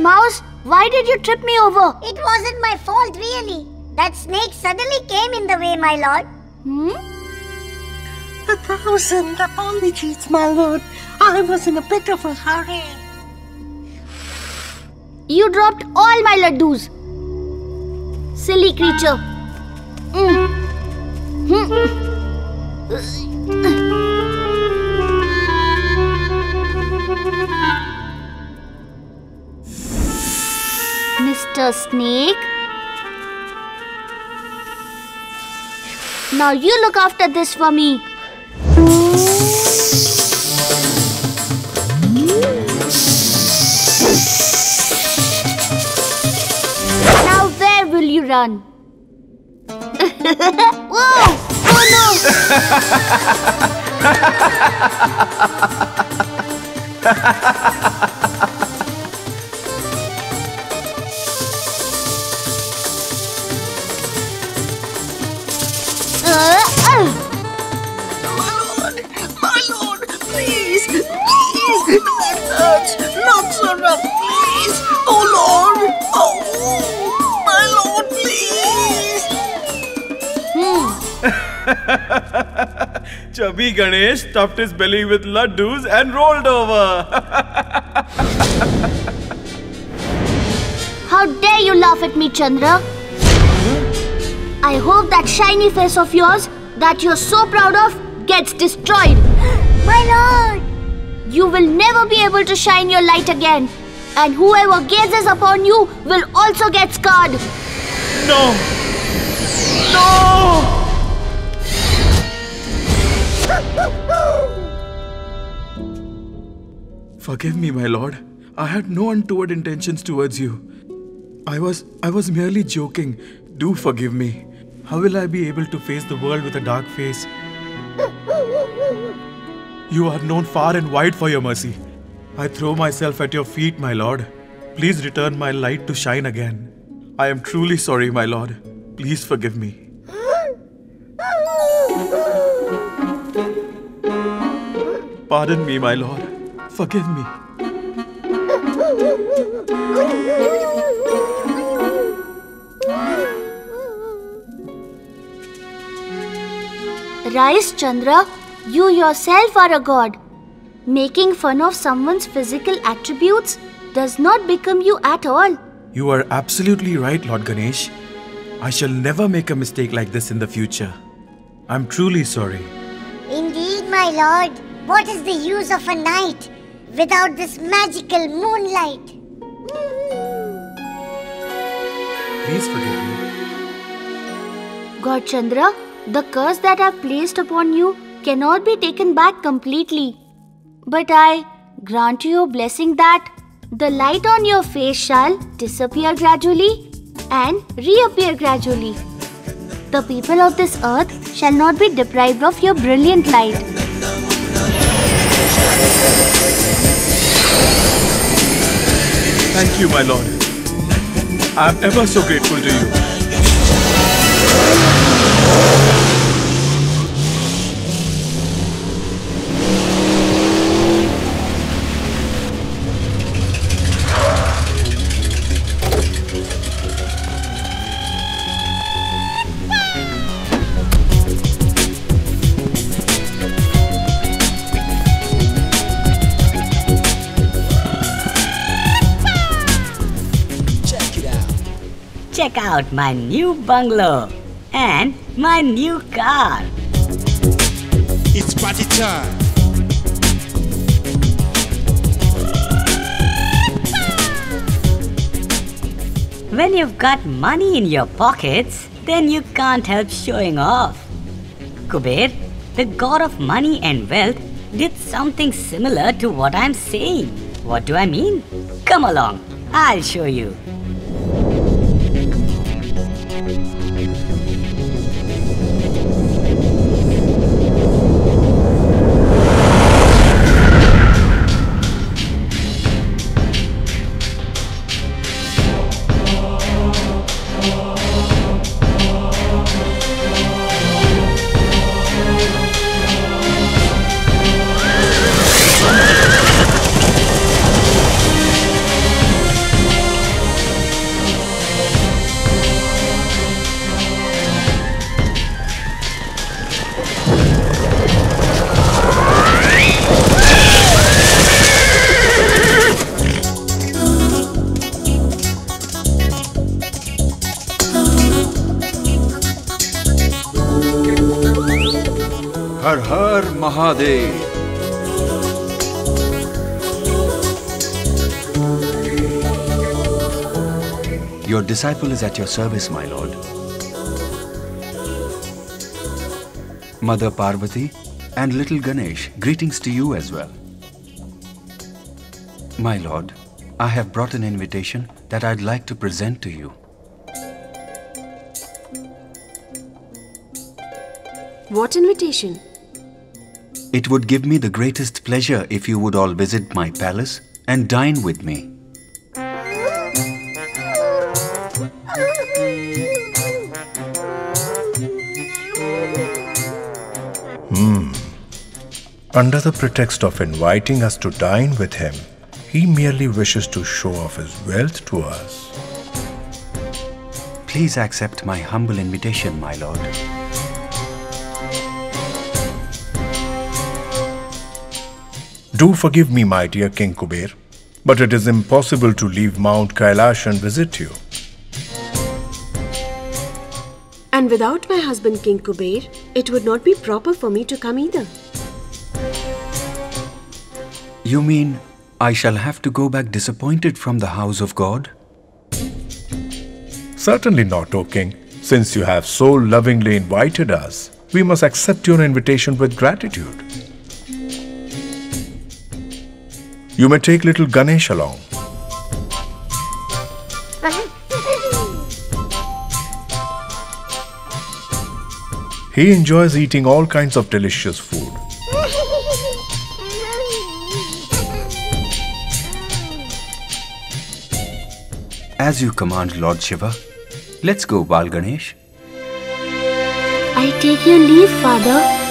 mouse, why did you trip me over? It wasn't my fault, really. That snake suddenly came in the way, my lord. Hmm? Thousand apologies, my lord. I was in a bit of a hurry. You dropped all my laddus. Silly creature. Mm. Mr. Snake. Now you look after this for me. Run? Whoa! Oh no! Chubby Ganesh stuffed his belly with laddus and rolled over. How dare you laugh at me, Chandra? I hope that shiny face of yours that you're so proud of gets destroyed. My lord! You will never be able to shine your light again. And whoever gazes upon you will also get scarred. No! No! Forgive me, my lord. I had no untoward intentions towards you. I was I was merely joking. Do forgive me. How will I be able to face the world with a dark face? You are known far and wide for your mercy. I throw myself at your feet, my lord. Please return my light to shine again. I am truly sorry, my lord. Please forgive me. Pardon me, my lord. Forgive me. Rise, Chandra. You yourself are a god. Making fun of someone's physical attributes does not become you at all. You are absolutely right, Lord Ganesh. I shall never make a mistake like this in the future. I'm truly sorry. Indeed, my lord. What is the use of a night without this magical moonlight? Please forgive me. God Chandra, the curse that I've placed upon you cannot be taken back completely. But I grant you a blessing that the light on your face shall disappear gradually and reappear gradually. The people of this earth shall not be deprived of your brilliant light. Thank you, my lord. I'm ever so grateful to you. Check out my new bungalow and my new car. It's party time. When you've got money in your pockets, then you can't help showing off. Kuber, the god of money and wealth, did something similar to what I'm saying. What do I mean? Come along, I'll show you. Disciple is at your service, my lord. Mother Parvati and little Ganesh, greetings to you as well. My lord, I have brought an invitation that I'd like to present to you. What invitation? It would give me the greatest pleasure if you would all visit my palace and dine with me. Hmm. Under the pretext of inviting us to dine with him, he merely wishes to show off his wealth to us. Please accept my humble invitation, my lord. Do forgive me, my dear King Kuber, but it is impossible to leave Mount Kailash and visit you. And without my husband King Kuber, it would not be proper for me to come either. You mean I shall have to go back disappointed from the house of God? Certainly not, O King. Since you have so lovingly invited us, we must accept your invitation with gratitude. You may take little Ganesh along. He enjoys eating all kinds of delicious food. As you command, Lord Shiva. Let's go, Bal Ganesh. I take your leave, Father.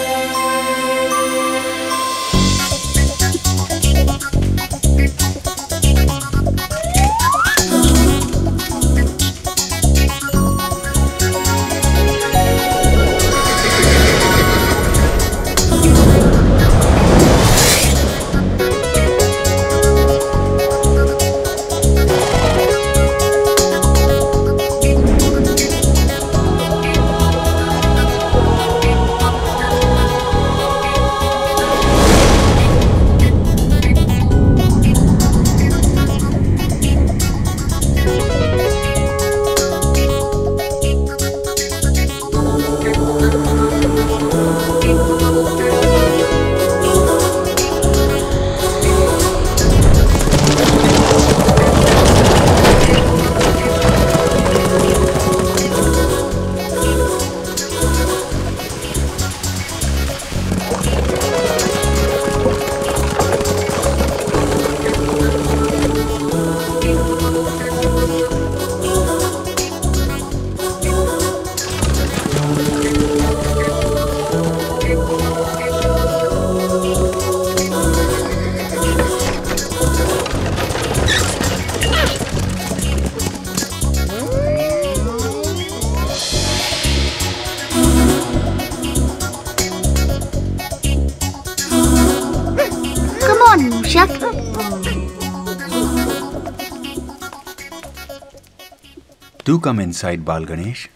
Come inside, Bal Ganesh.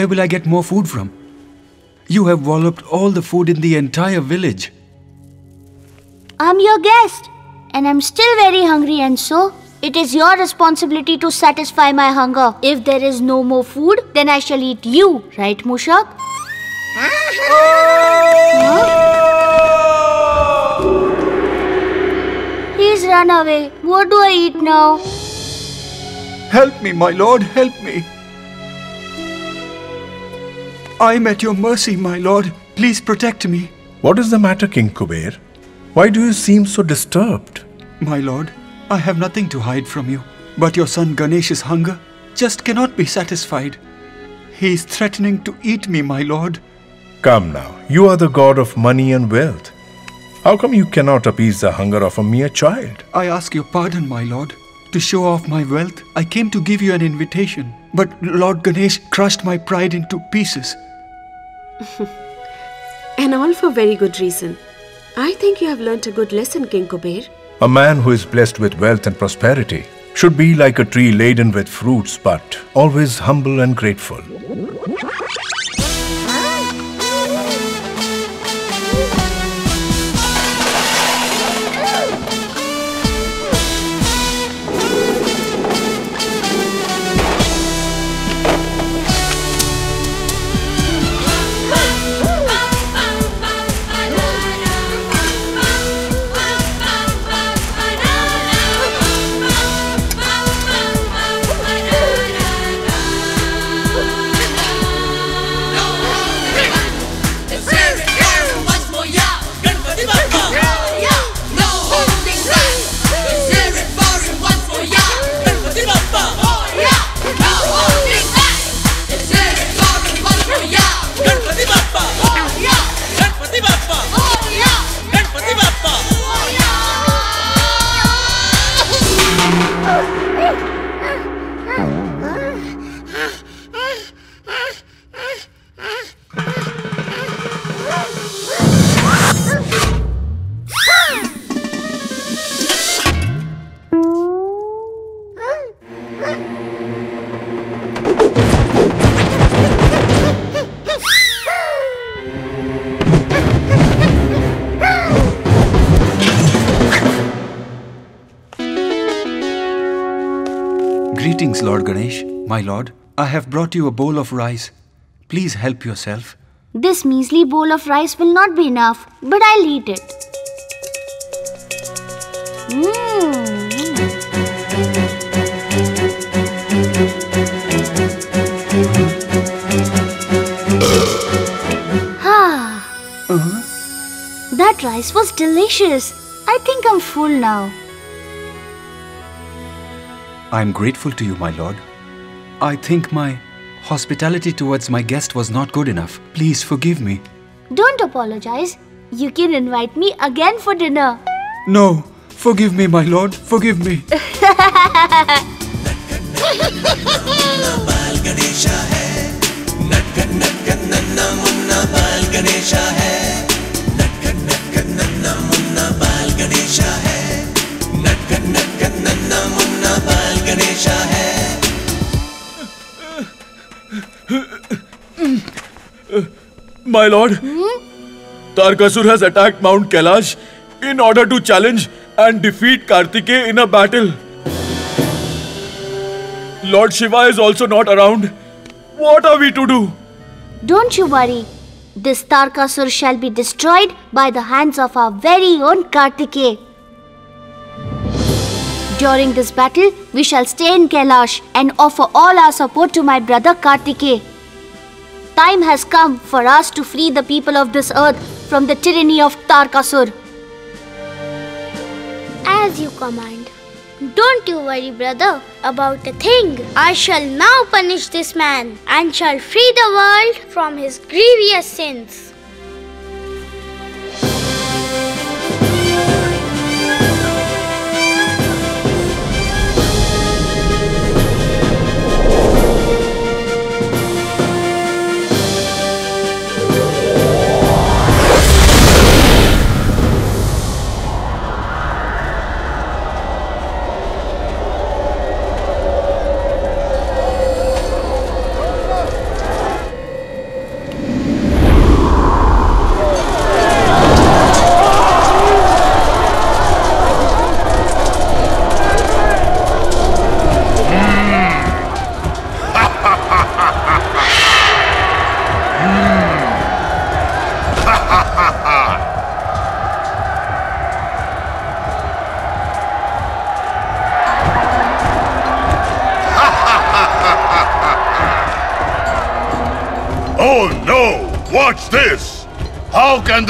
Where will I get more food from? You have walloped all the food in the entire village. I'm your guest, and I'm still very hungry, and so it is your responsibility to satisfy my hunger. If there is no more food, then I shall eat you, right, Mooshak? He's run away. What do I eat now? Help me, my lord, help me. I'm at your mercy, my lord. Please protect me. What is the matter, King Kuber? Why do you seem so disturbed? My lord, I have nothing to hide from you. But your son Ganesh's hunger just cannot be satisfied. He is threatening to eat me, my lord. Come now, you are the god of money and wealth. How come you cannot appease the hunger of a mere child? I ask your pardon, my lord. To show off my wealth, I came to give you an invitation. But Lord Ganesh crushed my pride into pieces. And all for very good reason. I think you have learnt a good lesson, King Kuber. A man who is blessed with wealth and prosperity should be like a tree laden with fruits, but always humble and grateful. My lord, I have brought you a bowl of rice. Please help yourself. This measly bowl of rice will not be enough, but I'll eat it. Ah, that rice was delicious. I think I'm full now. I'm grateful to you, my lord. I think my hospitality towards my guest was not good enough. Please forgive me. Don't apologize. You can invite me again for dinner. No. Forgive me, my lord. Forgive me. My lord, Tarkasur has attacked Mount Kailash in order to challenge and defeat Kartikeya in a battle. Lord Shiva is also not around. What are we to do? Don't you worry. This Tarkasur shall be destroyed by the hands of our very own Kartikeya. During this battle, we shall stay in Kailash and offer all our support to my brother Kartikeya. Time has come for us to free the people of this earth from the tyranny of Tarkasur. As you command. Don't you worry, brother, about a thing. I shall now punish this man and shall free the world from his grievous sins.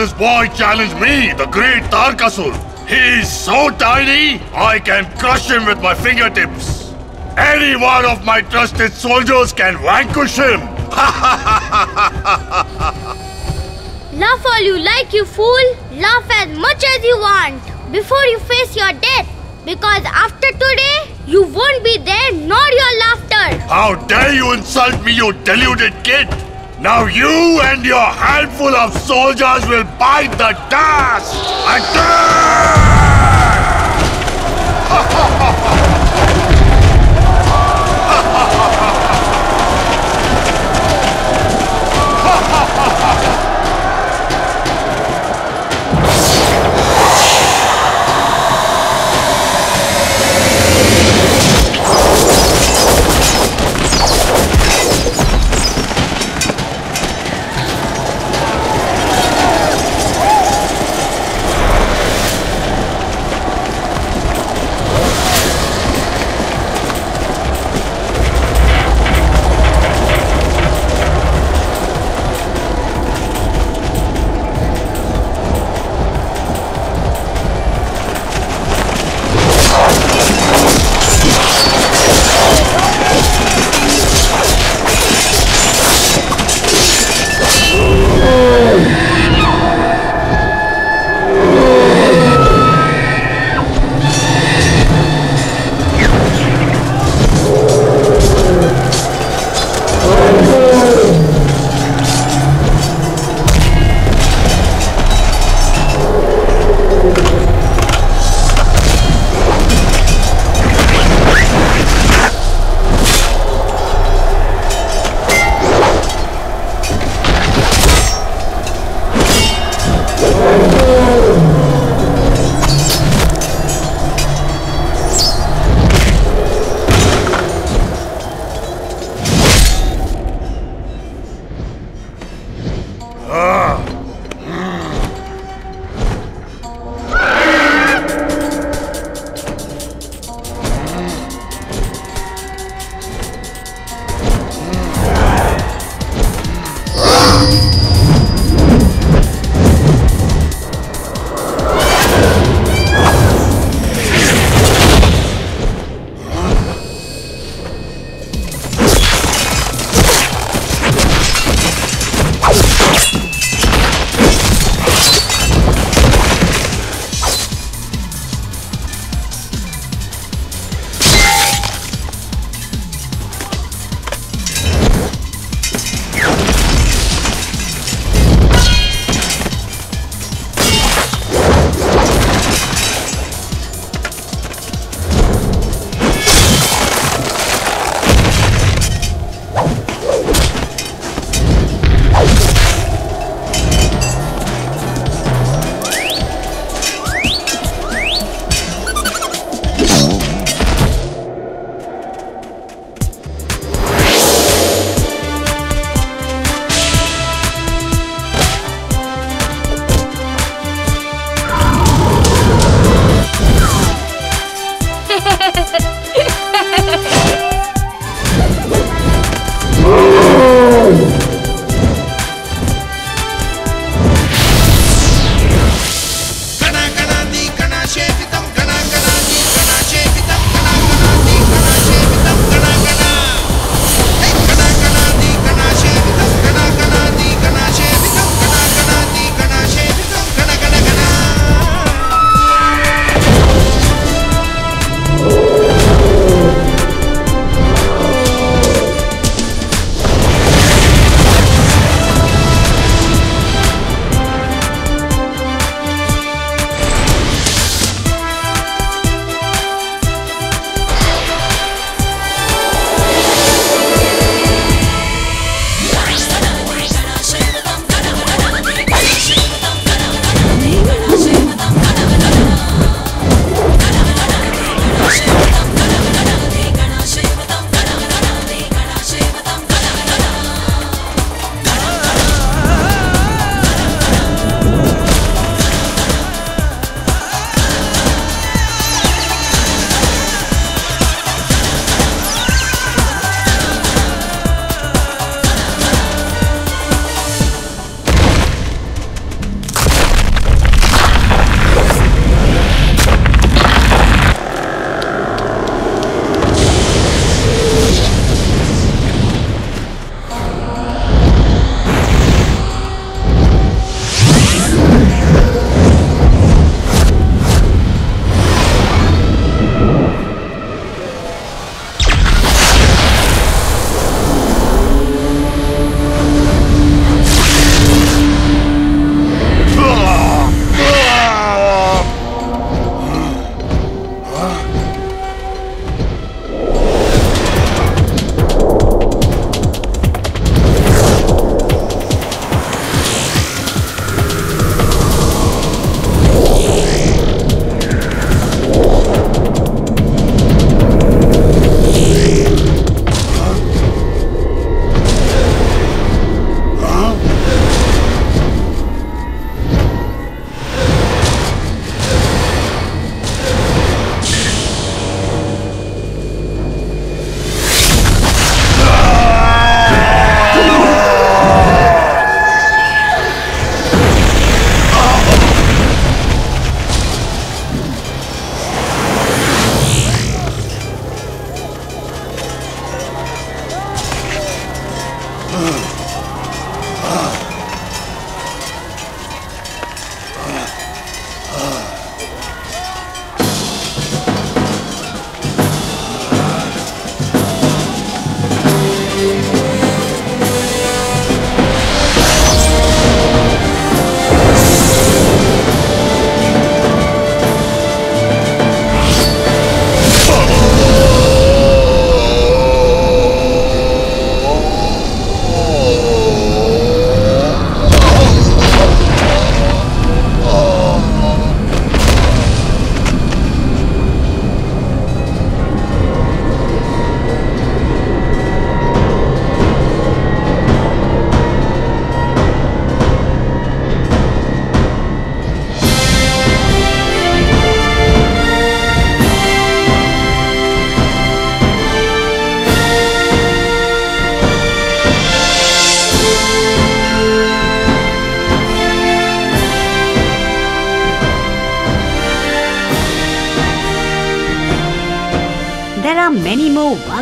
This boy challenge me, the great Tarkasur? He's so tiny, I can crush him with my fingertips. Any one of my trusted soldiers can vanquish him. Laugh all you like, you fool. Laugh as much as you want before you face your death. Because after today, you won't be there nor your laughter. How dare you insult me, you deluded kid! Now you and your handful of soldiers will bite the dust! There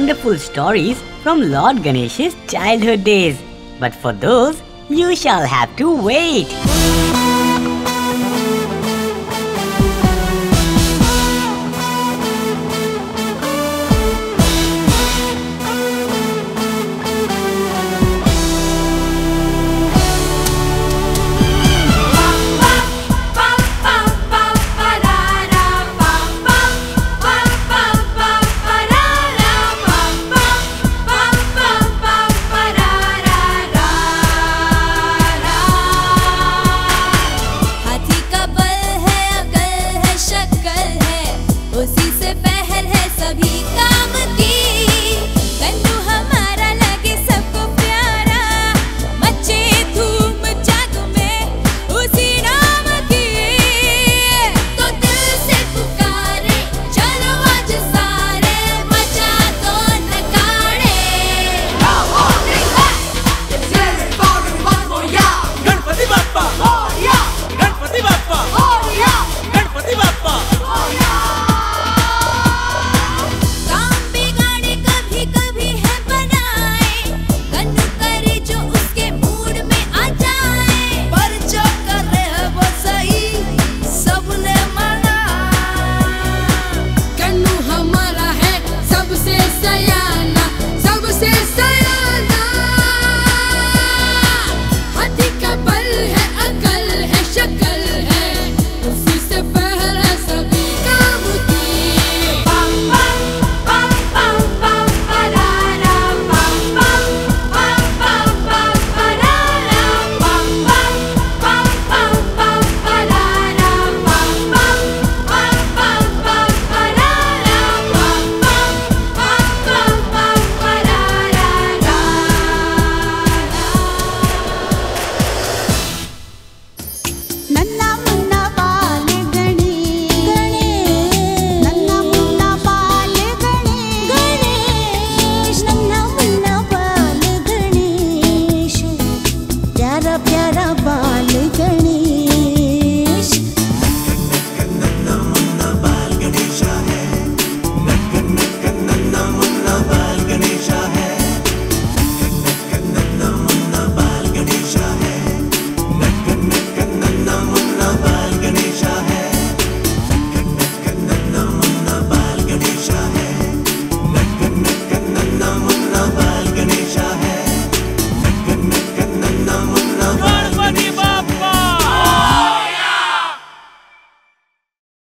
wonderful stories from Lord Ganesh's childhood days. But for those, you shall have to wait.